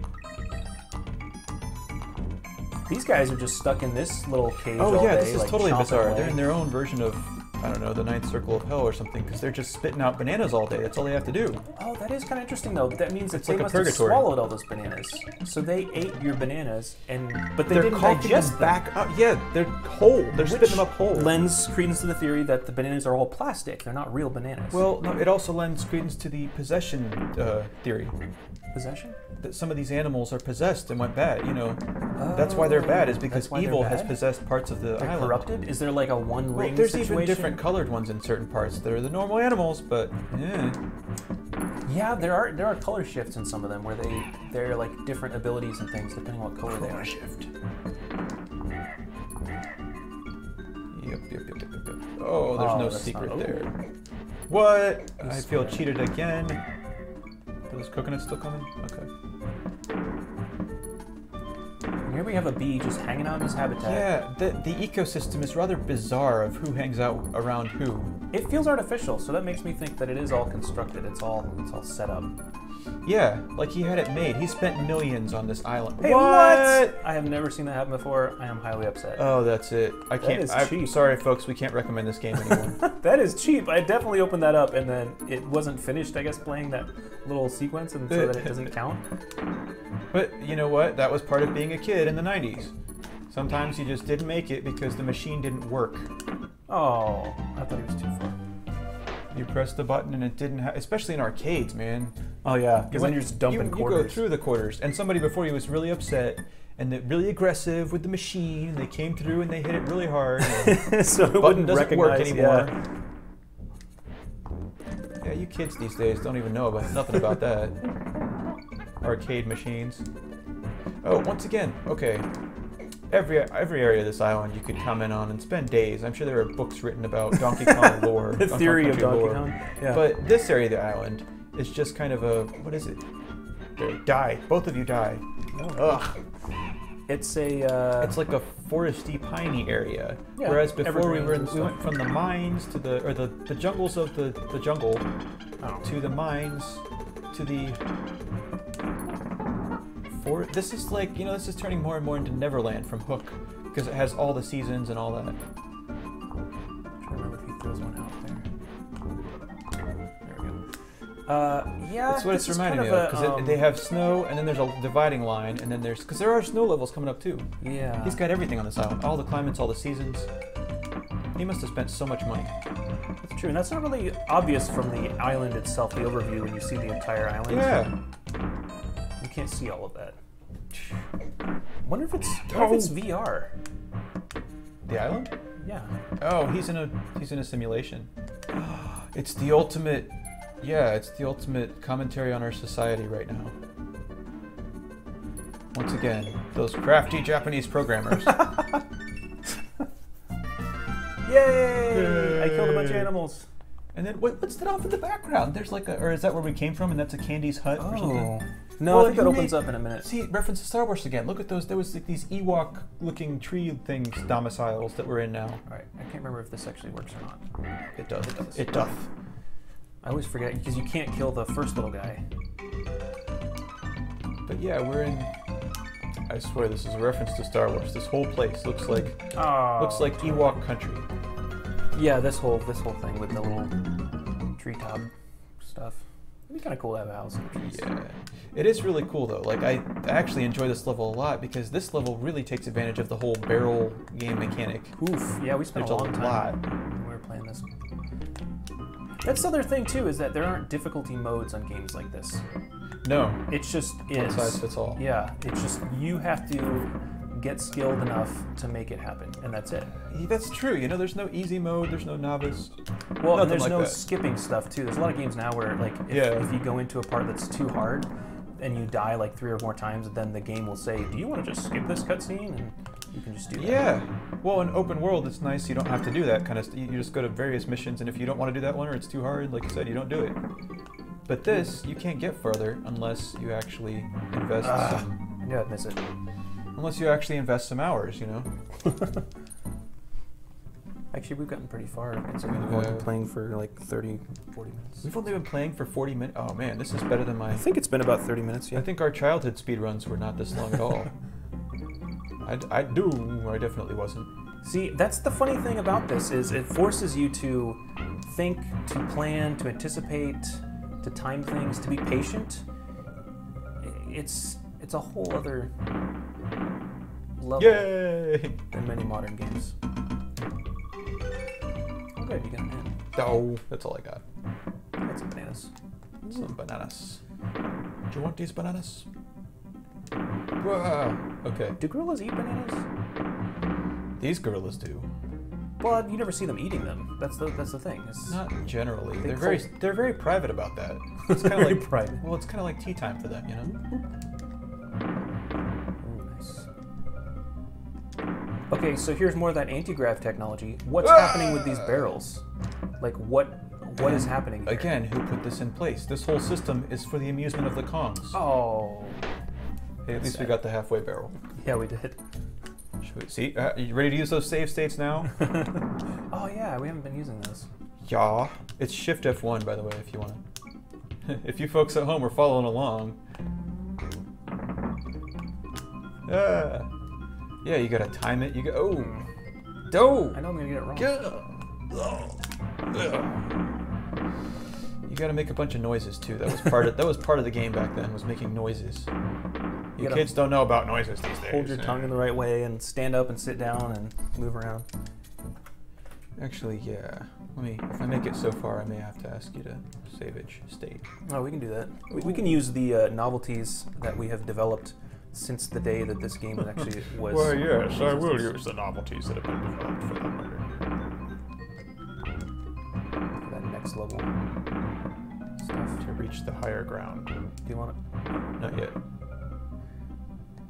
These guys are just stuck in this little cage Oh yeah, day, this is like, totally bizarre. away. They're in their own version of I don't know the ninth circle of hell or something because they're just spitting out bananas all day. That's all they have to do. Oh, that is kind of interesting though. That means that It's they like a must have swallowed all those bananas. So they ate your bananas, and but they They're didn't digest them back up. Yeah, they're whole. They're spitting them up whole. lends credence to the theory that the bananas are all plastic. They're not real bananas. well, no, it also lends credence to the possession uh, theory possession. that some of these animals are possessed and went bad. You know, that's why they're bad is Oh, because that's why they're evil has possessed parts of the They're island. corrupted. Is there like a one Well, ring there's situation? even different colored ones in certain parts. They're the normal animals, but yeah. Yeah, there are there are color shifts in some of them where they they're like different abilities and things depending on what color they are. shift. Yep, yep, yep, yep, yep, yep. Oh, there's Oh, no secret not- there. What? I feel cheated again. Are those coconuts still coming? Okay. And here we have a bee just hanging out in his habitat. Yeah, the, the ecosystem is rather bizarre of who hangs out around who. It feels artificial, so that makes me think that it is all constructed. It's all it's all set up. Yeah, like he had it made. He spent millions on this island. Hey, what? I have never seen that happen before. I am highly upset. Oh, that's it. I can't. is I'm cheap. sorry, folks. We can't recommend this game anymore. that is cheap. I definitely opened that up and then it wasn't finished. I guess playing that little sequence and so that it doesn't count. But you know what? That was part of being a kid in the 90s. Sometimes you just didn't make it because the machine didn't work. Oh, I thought he was too far. You pressed the button and it didn't have, especially in arcades, man. Oh yeah, You because then you're just dumping you, quarters. You go through the quarters, and somebody before you was really upset and they're really aggressive with the machine. And they came through and they hit it really hard. so it the button wouldn't doesn't work anymore. yeah. Yeah, you kids these days don't even know about nothing about that. Arcade machines. Oh, once again, okay. Every every area of this island you could comment on and spend days. I'm sure there are books written about Donkey Kong lore, The Donkey Kong theory of Donkey lore. Kong. Yeah. But this area of the island is just kind of a what is it? There, die. Both of you die. Ugh. it's a. Uh, It's like a foresty, piney area. Yeah, Whereas before we were, and we went from the mines to the or the, the jungles of the, the jungle oh. to the mines to the for this is like you know this is turning more and more into Neverland from Hook because it has all the seasons and all that. trying to remember if he throws one out Uh, yeah, That's what it's reminding me kind of because um, they have snow and then there's a dividing line and then there's because there are snow levels coming up too. Yeah. He's got everything on this island, all the climates, all the seasons. He must have spent so much money. That's true, and that's not really obvious from the island itself. The overview when you see the entire island. Yeah. You can't see all of that. Wonder if it's. Wonder if it's Oh. VR. The island? Yeah. Oh, he's in a he's in a simulation. It's the ultimate yeah, it's the ultimate commentary on our society right now. Once again, those crafty Japanese programmers. Yay! I killed a bunch of animals. and then what, what's that off in the background? There's like a or is that where we came from and that's a Candy's hut or something? Oh, No, Well, I think that opens made- up in a minute. See, reference to Star Wars again. Look at those. There was like these Ewok-looking tree things, domiciles that we're in now. All right, I can't remember if this actually works or not. It does. It does. It doth. I always forget because you can't kill the first little guy. But yeah, we're in. I swear this is a reference to Star Wars. This whole place looks like Oh. looks like Ewok country. Yeah, this whole this whole thing with the little treetop stuff. It'd be kind of cool to have a house in the trees. Yeah, it is really cool though. Like I I actually enjoy this level a lot because this level really takes advantage of the whole barrel game mechanic. Oof. Yeah, we spent There's a a long time lot. when we were playing this. That's the other thing too is that there aren't difficulty modes on games like this. No, It's just one is. size fits all. Yeah, it's just you have to get skilled enough to make it happen, and that's it. Yeah, That's true. You know, there's no easy mode. There's no novice. Well, and there's like no that. skipping stuff too. There's a lot of games now where like if, Yeah. if you go into a part that's too hard and you die like three or more times, and then the game will say, "Do you want to just skip this cutscene?" And you can just do that. Yeah. Well, in open world, it's nice. You don't have to do that kind of. St- you just go to various missions, and if you don't want to do that one or it's too hard, like you said, you don't do it. But this, you can't get further unless you actually invest Ah. some. I knew I'd miss it. Unless you actually invest some hours, you know. Actually, we've gotten pretty far considering we've only been playing for like 30, 40 minutes. We've only been playing for 40 minutes. Oh man, this is better than my. I think it's been about 30 minutes, yeah. I think our childhood speedruns were not this long at all. I, I do. I definitely wasn't. See, that's the funny thing about this is it forces you to think, to plan, to anticipate, to time things, to be patient. It's it's a whole other level Yay! than many modern games. Good, you got an end. Oh, that's all I got. Got some bananas. Some bananas. Do you want these bananas? Wah. Okay. Do gorillas eat bananas? These gorillas do. Well, you never see them eating them. That's the that's the thing. It's Not generally. They are very they're very private about that. It's kind of like private. Well, it's kind of like tea time for them, you know. Okay, so here's more of that anti-grav technology. What's Ah! happening with these barrels? Like what what is happening here? Again, who put this in place? This whole system is for the amusement of the Kongs. Oh, Hey, at least we got the halfway barrel. yeah, we did. Should we see? Uh, you ready to use those save states now? oh yeah, we haven't been using those. yeah. It's Shift F1, by the way, if you want. to. if you folks at home are following along. Yeah. Yeah, you gotta time it. You go. Oh. Oh. I know I'm gonna get it wrong. You gotta make a bunch of noises too. That was part of that was part of the game back then. Was making noises. You gotta kids don't know about noises these days. Hold your tongue in the right way and stand up and sit down and move around. Actually, yeah. Let me. If I make it so far, I may have to ask you to savage state. Oh, we can do that. We, we can use the uh, novelties that we have developed since the day that this game actually was. Well, yes, I will use the novelties that have been developed for that murder. for that next level stuff. To reach the higher ground. Do you want it? Not yet.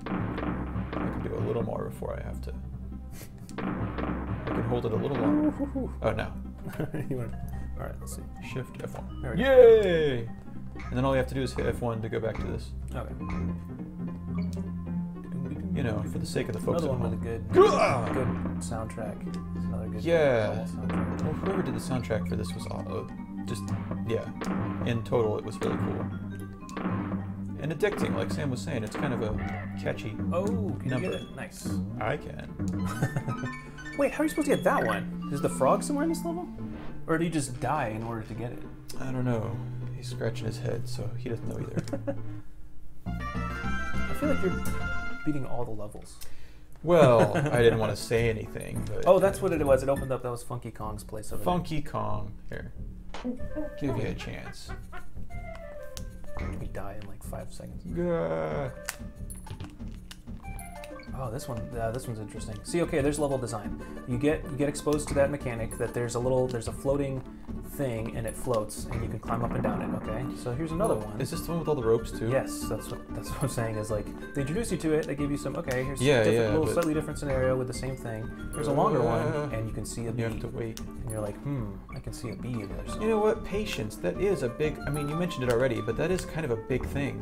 I can do a little more before I have to. I can hold it a little longer. Oh, no. you want? All right, let's see. Shift F1. There we go. And then all you have to do is hit F1 to go back to this. Okay. You know, for the sake of the folks Another one with a good, good soundtrack. It's another good Yeah. soundtrack. Well, whoever did the soundtrack for this was all, uh, just, yeah. In total, it was really cool. And addicting, like Sam was saying. It's kind of a catchy. Oh, Number. get it? Nice. I can. Wait, how are you supposed to get that one? Is the frog somewhere in this level? Or do you just die in order to get it? I don't know. He's scratching his head, so he doesn't know either. I feel like you're beating all the levels. well, I didn't want to say anything, but. Oh, that's what it was. It opened up. That was Funky Kong's place over Funky Kong. Here. Give you a chance. there. We die in like five seconds. Gah. Oh, this one, uh, this one's interesting. See, okay, there's level design. You get you get exposed to that mechanic that there's a little there's a floating thing and it floats and you can climb up and down it. Okay, so here's another one. Is this the one with all the ropes too? Yes, that's what that's what I'm saying. Is like they introduce you to it. They give you some. Okay, here's Yeah, a yeah, little but- slightly different scenario with the same thing. There's a longer Uh, one, and you can see a bee, You have to wait. and you're like, hmm, I can see a bee in there. You know what? Patience. That is a big. I mean, you mentioned it already, but that is kind of a big thing.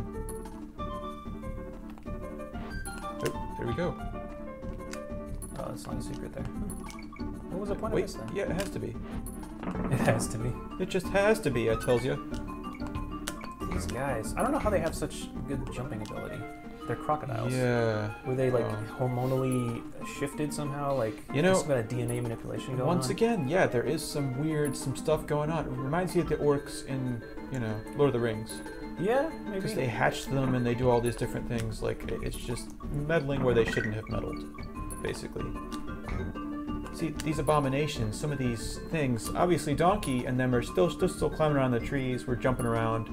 There we go. Oh, that's not a secret there. What was the point Wait, of this then? yeah, it has to be. It has to be. It just has to be, I tells you. These guys. I don't know how they have such good jumping ability. They're crocodiles. Yeah. Were they like Um, hormonally shifted somehow? Like You know- there's some kind DNA manipulation going on? Once on. again, yeah, there is some weird, some stuff going on. It reminds you of the orcs in, you know, Lord of the Rings. Yeah, Because they hatch them and they do all these different things. Like, it's just meddling where they shouldn't have meddled, basically. See, these abominations, some of these things, obviously Donkey and them are still, still, still climbing around the trees, we're jumping around.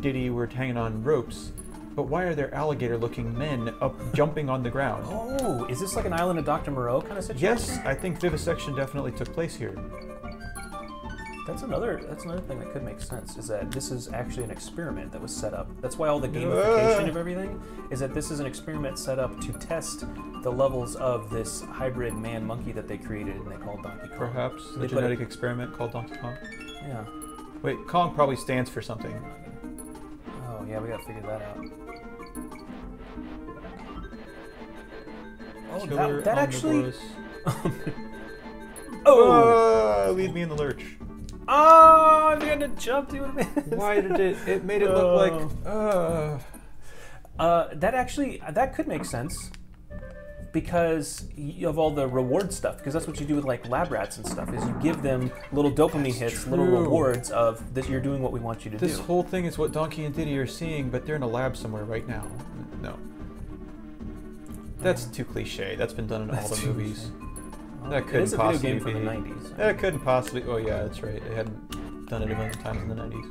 Diddy, we're hanging on ropes. But why are there alligator-looking men up jumping on the ground? Oh, is this like an Island of Dr. Moreau kind of situation? Yes, I think vivisection definitely took place here. That's another. That's another thing that could make sense. Is that this is actually an experiment that was set up. That's why all the gamification of everything is that this is an experiment set up to test the levels of this hybrid man monkey that they created and they called Donkey Kong. Perhaps a put it- genetic experiment called Donkey Kong. Yeah. Wait, Kong probably stands for something. Oh yeah, we gotta figure that out. Oh, Killer that, that actually. Oh! Ah, leave me in the lurch. Oh! If you had to jump, you would have. Why did it? It made it look like. Oh. Uh, Uh, that actually that could make sense because of all the reward stuff. Because that's what you do with like lab rats and stuff. Is you give them little dopamine That's hits, little rewards of that you're doing what we want you to this do. This whole thing is what Donkey and Diddy are seeing, but they're in a lab somewhere right now. No. That's too cliche. That's been done in all the movies. Well, that couldn't is a video possibly game from the be- '90s. That couldn't possibly. Oh yeah, that's right. They hadn't done it a million times in the '90s.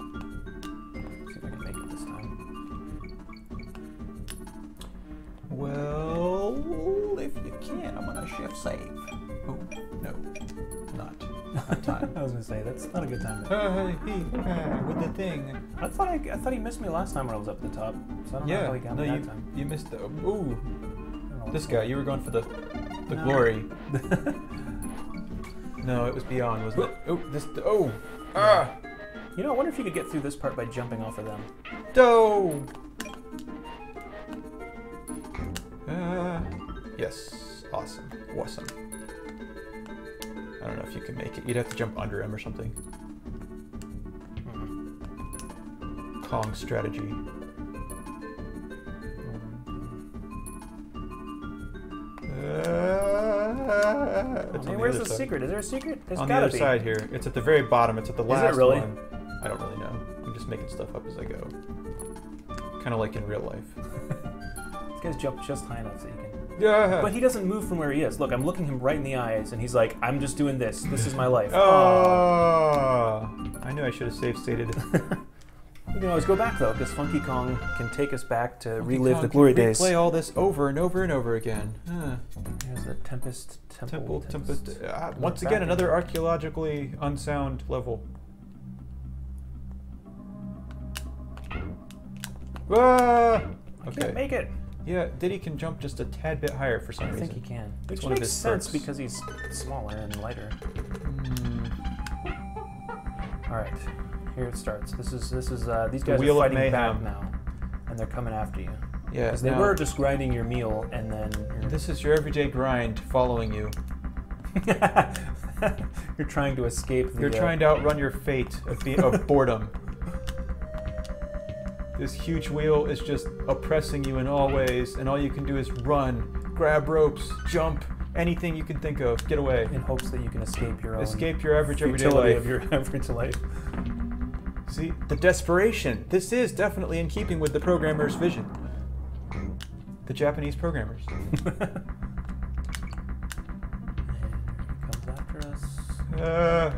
See if I can make it this time. Well, if you can, I'm gonna shift save. Oh no, not. Not time. I was gonna say that's not a good time. Uh, he, uh, with the thing. I thought I, I thought he missed me last time when I was up at the top. So I don't know Yeah, how he got no, me you, time. you missed the. Ooh, know this guy. You were going for the, the No. glory. No, it was beyond, wasn't it? Oh, this. Oh, ah, You know, I wonder if you could get through this part by jumping off of them. do. Uh, yes, awesome, awesome. I don't know if you can make it. You'd have to jump under him or something. Hmm. Kong strategy. It's Hey, on where's the side. secret? Is there a secret? There's on the other be. side here. It's at the very bottom. It's at the last Is it really? one. I don't really know. I'm just making stuff up as I go. Kind of like in real life. this guys jumped just high enough so you can. Yeah. But he doesn't move from where he is. Look, I'm looking him right in the eyes, and he's like, "I'm just doing this. This is my life." Oh. I knew I should have saved stated. We can always go back though, because Funky Kong can take us back to Donkey relive Kong the glory days. Play all this over and over and over again. Huh. Here's the Tempest Temple. Temple, Tempest. Uh, We're once again, in another archaeologically unsound level. Ah! Okay. can't make it. Yeah, Diddy can jump just a tad bit higher for some I reason. I think he can. It's Which one of makes his sense perks. because he's smaller and lighter. Hmm. All right, here it starts. This is this is uh, these guys Wheel are fighting back Mayhem. now, and they're coming after you. Yeah, Because they now, were just grinding your meal, and then This is your everyday grind following you. you're trying to escape. The, You're uh, trying to outrun your fate of, be- of boredom. This huge wheel is just oppressing you in all ways, and all you can do is run, grab ropes, jump, anything you can think of. Get away. in hopes that you can escape your own Escape your average everyday life. of your average life. See, the desperation. This is definitely in keeping with the programmer's vision. The Japanese programmers. comes after us. Uh,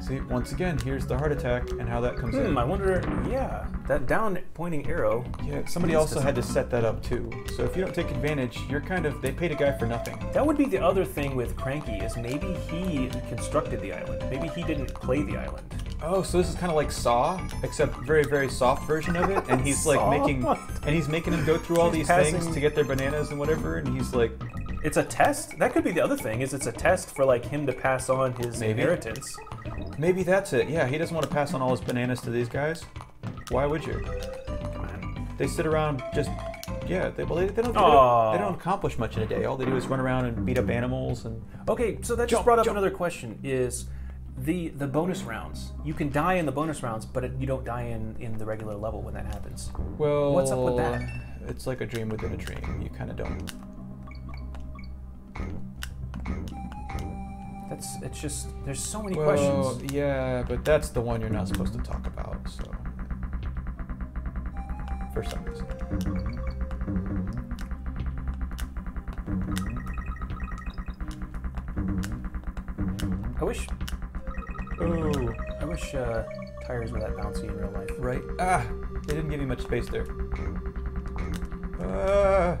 see, once again, here's the heart attack and how that comes Hmm, in. I wonder. Yeah, that down pointing arrow. Yeah, somebody also had to set that up too. So if you don't take advantage, you're kind of they paid a guy for nothing. That would be the other thing with Cranky is maybe he constructed the island. Maybe he didn't play the island. Oh, so this is kind of like Saw, except very very soft version of it, and he's like making and he's making them go through all He's these things to get their bananas and whatever, and he's like, It's a test. That could be the other thing. Is it's a test for like him to pass on his Maybe. inheritance. maybe that's it. Yeah, he doesn't want to pass on all his bananas to these guys. Why would you? They sit around just, Yeah, they, well, they, they, don't, they, don't, they don't accomplish much in a day. All they do is run around and beat up animals and. Okay, so that just Jump, brought up jump. another question: is the the bonus rounds? You can die in the bonus rounds, but it, you don't die in in the regular level when that happens. Well, What's up with that? It's like a dream within a dream. You kind of don't. That's it's just there's so many Well, questions. yeah, but that's the one you're not supposed to talk about. So, for some reason. I wish Oh, I wish uh, tires were that bouncy in real life. right. Ah, they didn't give you much space there. Ah,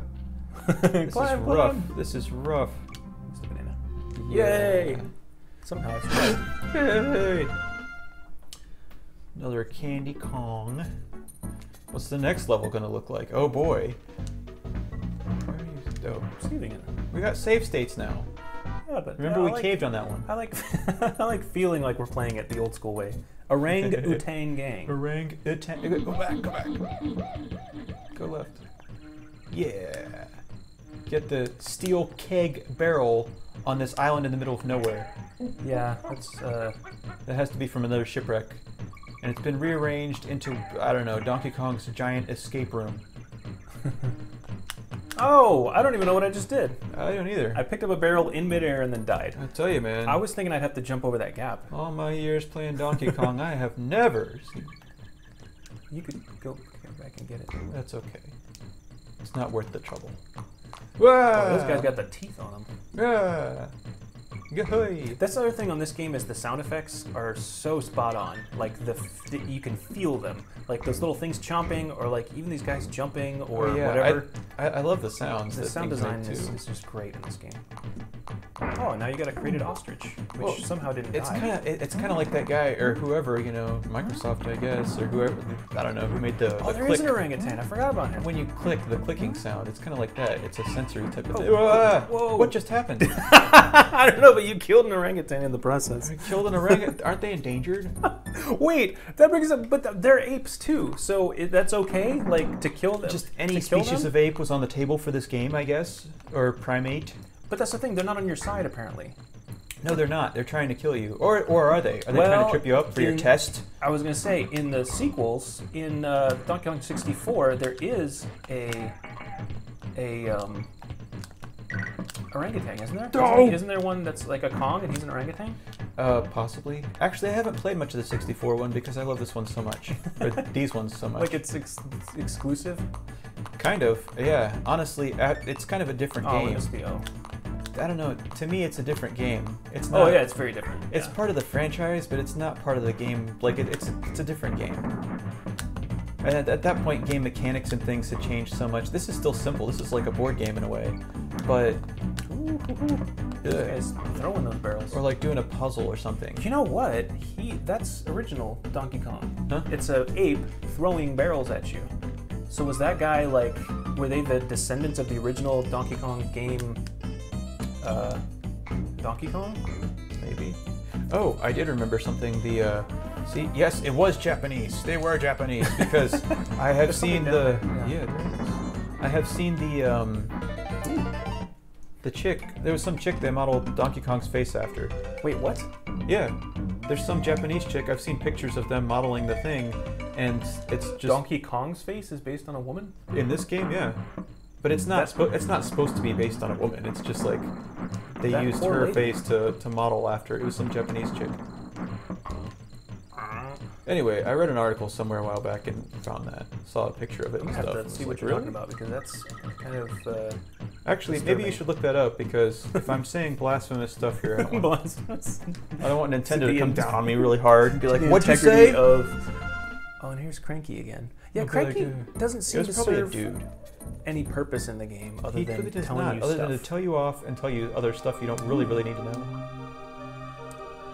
this Climb, is rough. climb. This is rough. It's the banana. Yeah. Yay! Somehow it's right. Yay! Another Candy Kong. What's the next level gonna look like? Oh boy. Where are you? Oh, Saving it. we got save states now. Yeah, but Remember yeah, we like, caved on that one. I like I like feeling like we're playing it the old school way. Orang Utang Gang. Orang Utan. Go back. Go back. Go left. Yeah. Get the steel keg barrel on this island in the middle of nowhere. Yeah, that's uh, That has to be from another shipwreck. And it's been rearranged into, I don't know, Donkey Kong's giant escape room. Oh, I don't even know what I just did. I don't either. I picked up a barrel in midair and then died. I tell you, man. I was thinking I'd have to jump over that gap. all my years playing Donkey Kong, I have never seen. You could go, back and get it. That's okay. It's not worth the trouble. Oh, Wah! this guy's got the teeth on him. Ah! Gahoy! That's the other thing on this game is the sound effects are so spot on. Like the f- you can feel them, like those little things chomping, or like even these guys jumping, or Oh, yeah, whatever. I, I, I love the sounds. the sound design is, is just great in this game. Oh, now you got a created ostrich, which Well, somehow didn't It's kind of it, it's kind of like that guy or whoever you know, Microsoft, I guess, or whoever I don't know who made the, oh, the there click. is an orangutan. I forgot about him. When you click the clicking sound, it's kind of like that. It's a sensory type of Oh, thing. Ah! whoa. What just happened? I don't know, but you killed an orangutan in the process. I killed an orangutan. Aren't they endangered? Wait, that brings up, but they're apes too, so it, that's okay. Like to kill them. Just any species of ape was on the table for this game, I guess, or primate. But that's the thing; they're not on your side apparently. No, they're not. They're trying to kill you, or or are they? Are they trying to trip you up for your test? I was gonna say in the sequels in uh, Donkey Kong 64, there is a a um, orangutan, isn't there? No! Isn't, isn't there one that's like a Kong and he's an orangutan? Uh, possibly. Actually, I haven't played much of the 64 one because I love this one so much, or these ones so much. Like it's ex- exclusive. Kind of, yeah. Honestly, uh, it's kind of a different Oh, game. must be. Oh, I don't know. To me, it's a different game. It's not. oh yeah, it's very different. It's yeah. part of the franchise, but it's not part of the game. Like it, it's it's a different game. And at, at that point, game mechanics and things had changed so much. This is still simple. This is like a board game in a way, but This guy's throwing those barrels. or like doing a puzzle or something. You know what? He that's original Donkey Kong. Huh? It's a ape throwing barrels at you. So was that guy like were they the descendants of the original Donkey Kong game uh Donkey Kong? Maybe. Oh, I did remember something. The uh, see, yes, it was Japanese. They were Japanese because I have seen the yeah. yeah. there is. I have seen the um, the chick. There was some chick they modeled Donkey Kong's face after. Wait, what? Yeah, there's some Japanese chick. I've seen pictures of them modeling the thing, and it's just Donkey Kong's face is based on a woman? in this game. Yeah, but it's not. Spo- it's not supposed to be based on a woman. It's just like they That used her lady. face to to model after. It was some Japanese chick. Anyway, I read an article somewhere a while back and found that. Saw a picture of it I'm and gonna stuff. have to see what like, you're really? talking about because that's kind of uh Actually, maybe you should look that up because if I'm saying blasphemous stuff here, I don't want, blasphemous. I don't want Nintendo to come down on me really hard and be like, "What'd you say?" Of oh, and here's Cranky again. Yeah, I'll be like, Cranky uh, doesn't seem to probably a serve dude. any purpose in the game other He than really telling not, you other stuff. than to tell you off and tell you other stuff you don't really, really need to know.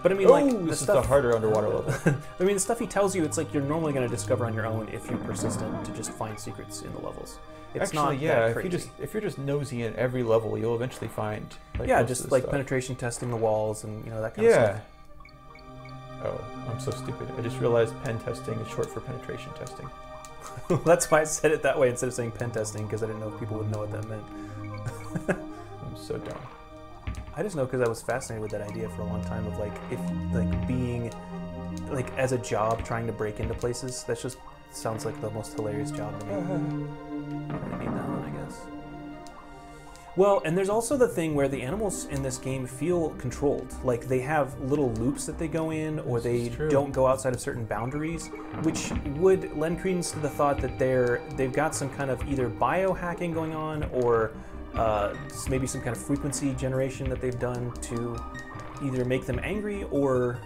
But I mean, oh, like the this is stuff. the harder underwater level. I mean, the stuff he tells you, it's like you're normally going to discover on your own if you're persistent to just find secrets in the levels. It's Actually, not yeah. that If crazy. you just if you're just nosy in every level, you'll eventually find. Like, yeah, most of just the like stuff. penetration testing the walls and you know that kind of Yeah. stuff. Oh, I'm so stupid. I just realized pen testing is short for penetration testing. That's why I said it that way instead of saying pen testing because I didn't know if people would know what that meant. I'm so dumb. I just know because I was fascinated with that idea for a long time of like if like being like as a job trying to break into places. That just sounds like the most hilarious job to me. I don't really need that one, I guess. Well, and there's also the thing where the animals in this game feel controlled. Like they have little loops that they go in, or they don't go outside of certain boundaries, which would lend credence to the thought that they're they've got some kind of either biohacking going on, or uh, maybe some kind of frequency generation that they've done to either make them angry or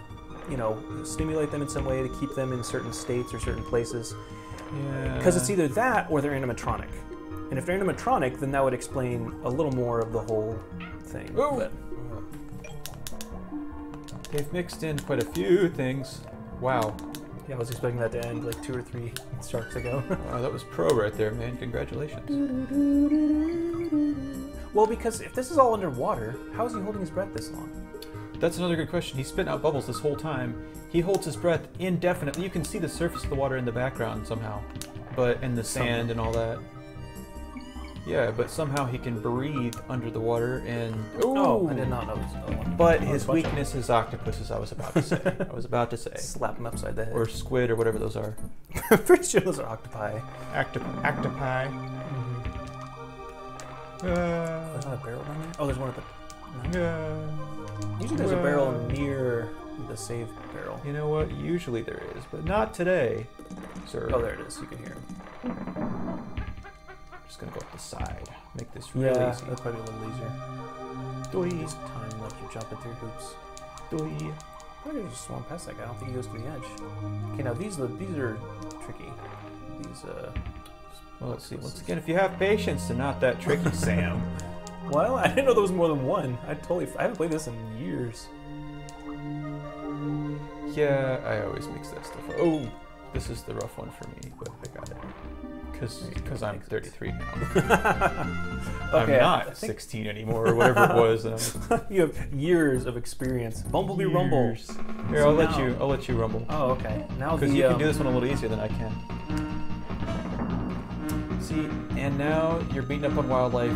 you know stimulate them in some way to keep them in certain states or certain places. Yeah. Because it's either that or they're animatronic. And if they're animatronic, then that would explain a little more of the whole thing. Ooh. But They've mixed in quite a few things. Wow. yeah, I was expecting that to end like two or three sharks ago. Wow, that was pro right there, man. Congratulations. Well, because if this is all underwater, how is he holding his breath this long? That's another good question. He's spitting out bubbles this whole time. He holds his breath indefinitely. You can see the surface of the water in the background somehow, but in the sand and all that. Yeah, but somehow he can breathe under the water and. Oh, I did not know this other one. But his weakness is octopuses. I was about to say. I was about to say, Slap him upside the head. or squid or whatever those are. Pretty sure those are octopi. Actop- octopi. There's not a barrel down there? Oh, there's one at the. No. Usually there's a barrel near the save barrel. You know what? Usually there is, but not today, sir. Oh, there it is. You can hear him. Just gonna go up the side. Make this real Yeah, easy. that's probably a little easier. Doi, This time, like you're jumping through hoops. doi. I think I just swung past that guy. I don't think he goes to the edge. Okay, now these these are tricky. These uh. Well, let's see. Once again, if you have patience and not that tricky, Sam. Well, I didn't know there was more than one. I totally I haven't played this in years. Yeah, I always mix that stuff up. Oh, this is the rough one for me, but I got it. Because I'm 33 now. I'm not 16 anymore, or whatever it was. You have years of experience. Bumblebee Rumble. Years. Here, I'll So let you. I'll let you rumble. Oh, okay. Now Because you can um, do this one a little easier than I can. See, and now you're beating up on wildlife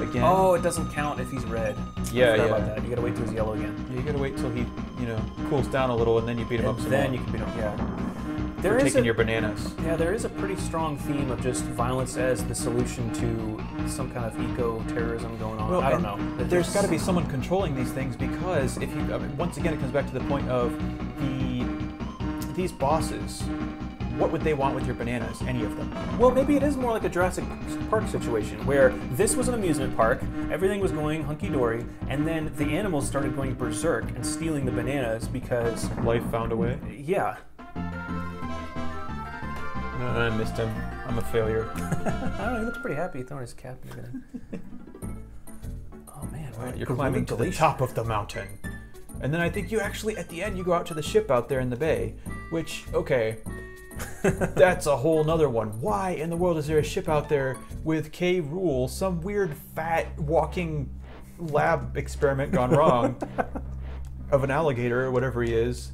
again. Oh, it doesn't count if he's red. Yeah, yeah. About that. You gotta wait till he's yellow again. Yeah, You gotta wait till he, you know, cools down a little, and then you beat him And up some then more. you can beat him. Yeah. There is taking a, your bananas. yeah, there is a pretty strong theme of just violence as the solution to some kind of eco-terrorism going on. Well, I don't know. There's got to be someone controlling these things because if you, I mean, once again, it comes back to the point of the these bosses. What would they want with your bananas? Any of them? Well, maybe it is more like a Jurassic Park situation where this was an amusement park, everything was going hunky dory, and then the animals started going berserk and stealing the bananas because, Life found a way. yeah. I missed him. I'm a failure. I don't know, he looks pretty happy throwing his cap in again. oh man, you're climbing to the top of the mountain. And then I think you actually, at the end, you go out to the ship out there in the bay, which, okay, that's a whole nother one. Why in the world is there a ship out there with K. Rool, some weird fat walking lab experiment gone wrong of an alligator or whatever he is?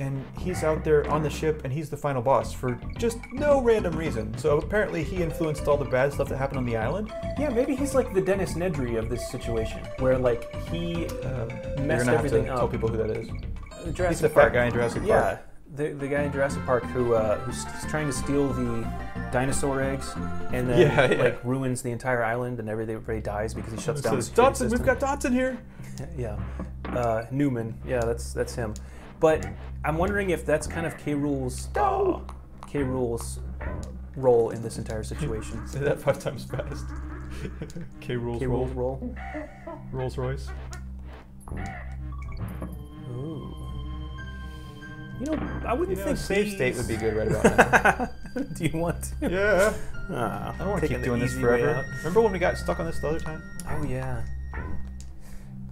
And he's out there on the ship and he's the final boss for just no random reason. So apparently he influenced all the bad stuff that happened on the island. Yeah, maybe he's like the Dennis Nedry of this situation, where like he Uh, you're messed gonna have to everything tell people who that is. Jurassic He's the fat Park. guy in Jurassic Park. Yeah, the, the guy in Jurassic Park who uh, who's trying to steal the dinosaur eggs and then Yeah, yeah. like ruins the entire island and everybody, dies because he shuts down the Says, Dodgson, we've got Dodgson here. yeah, uh, Newman. Yeah, that's that's him. But I'm wondering if that's kind of K. Rool's uh, K. Rool's role in this entire situation. Say that five times fast. K rules K. Rool's role. Rolls Royce. Ooh. You know, I wouldn't know, think save state would be good right about now. Do you want to? yeah. Ah, I don't want to keep doing this forever. Remember when we got stuck on this the other time? Oh yeah.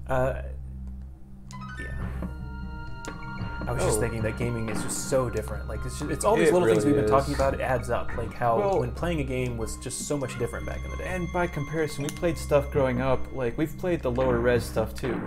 Uh, yeah. I was just Oh. thinking that gaming is just so different. Like it's just, it's all these It little things we've really been talking about. It adds up. Like how Well- when playing a game was just so much different back in the day. And by comparison, we played stuff growing up. Like we've played the lower res stuff too.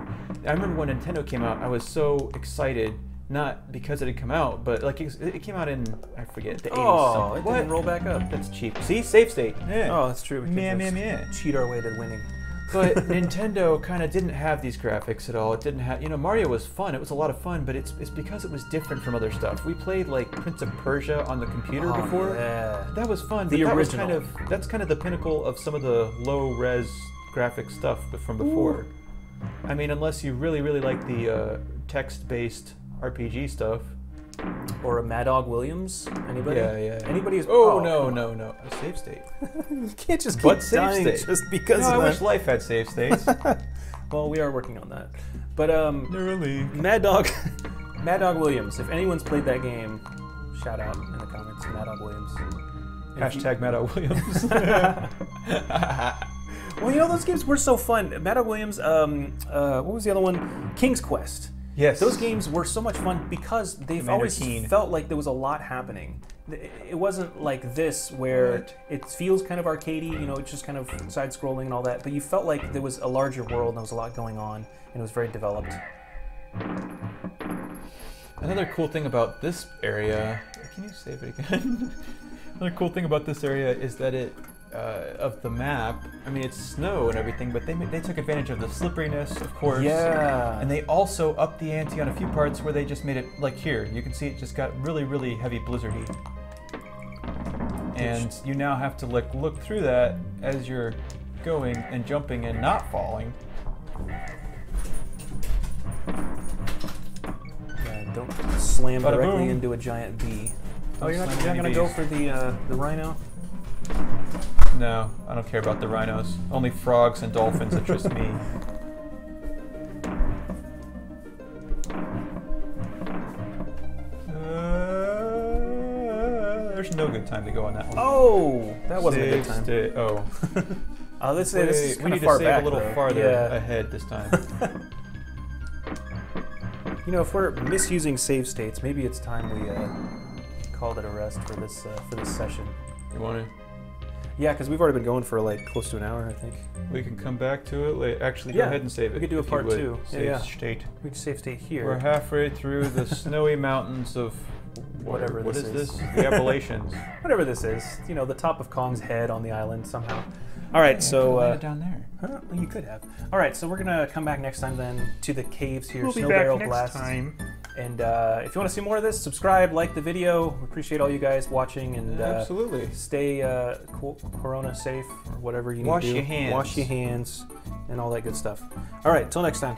I remember when Nintendo came out, I was so excited not because it had come out, but like it, it came out in I forget the 80s. Oh, something. it what? didn't roll back up. That's cheap. See, safe state. Yeah. Oh, that's true. We could Meh, meh, cheat our way to winning. But Nintendo kind of didn't have these graphics at all. It didn't have, you know, Mario was fun. It was a lot of fun, but it's it's because it was different from other stuff. We played like Prince of Persia on the computer Oh, before. yeah. That was fun. The but that was original. kind of that's kind of the pinnacle of some of the low res graphic stuff from before. I mean, unless you really really like the uh, text based RPG stuff. Or a Mad Dog Williams? Anybody? Yeah, yeah. Anybody? Is, Oh, no no no a save state. You can't just But save dying state. just because no, I wish life had save states. Well, we are working on that. But um, really. Mad Dog, Mad Dog Williams. If anyone's played that game, shout out in the comments, Mad Dog Williams. And if you- Hashtag Matt O. Williams. Well, you know those games were so fun. Mad Dog Williams. Um, uh, what was the other one? King's Quest. Yes. Those games were so much fun because they've Commander always Keen. felt like there was a lot happening. It wasn't like this where it feels kind of arcadey, you know, it's just kind of side scrolling and all that, but you felt like there was a larger world and there was a lot going on and it was very developed. Another cool thing about this area, can you save it again? Another cool thing about this area is that it, uh, of the map, I mean, it's snow and everything, but they, they took advantage of the slipperiness, of course. Yeah. And they also upped the ante on a few parts where they just made it, like here, you can see it just got really, really heavy blizzardy. And you now have to like look through that as you're going and jumping and not falling. Yeah, don't slam Bada directly boom. into a giant bee. Oh, Don't you're not, you're not gonna go for the uh, the rhino? No, I don't care about the rhinos. Only frogs and dolphins interest me. Uh, there's no good time to go on that one. Oh, that wasn't a good time. sta- oh, Oh, this, this is we need to save back. a little though. farther Yeah. ahead this time. You know, if we're misusing save states, maybe it's time we uh, called it a rest for this uh, for this session. you want to? Yeah, because we've already been going for like close to an hour, I think. We can come back to it. later. Actually, go Yeah, ahead and save it. we could do a part two. Yeah, Save yeah. state. We can save state here. We're halfway through the snowy mountains of Whatever What this is is. this? The Appalachians. Whatever this is, you know, the top of Kong's head on the island somehow. All right, so uh, down there. huh, well, you could have. All right, so we're gonna come back next time then to the caves here, we'll Snow Barrel Blast. And uh, if you want to see more of this, subscribe, like the video. We appreciate all you guys watching, and uh, Absolutely. stay uh, co- Corona safe or whatever you need Wash to do. Wash your hands. Wash your hands, and all that good stuff. All right, till next time.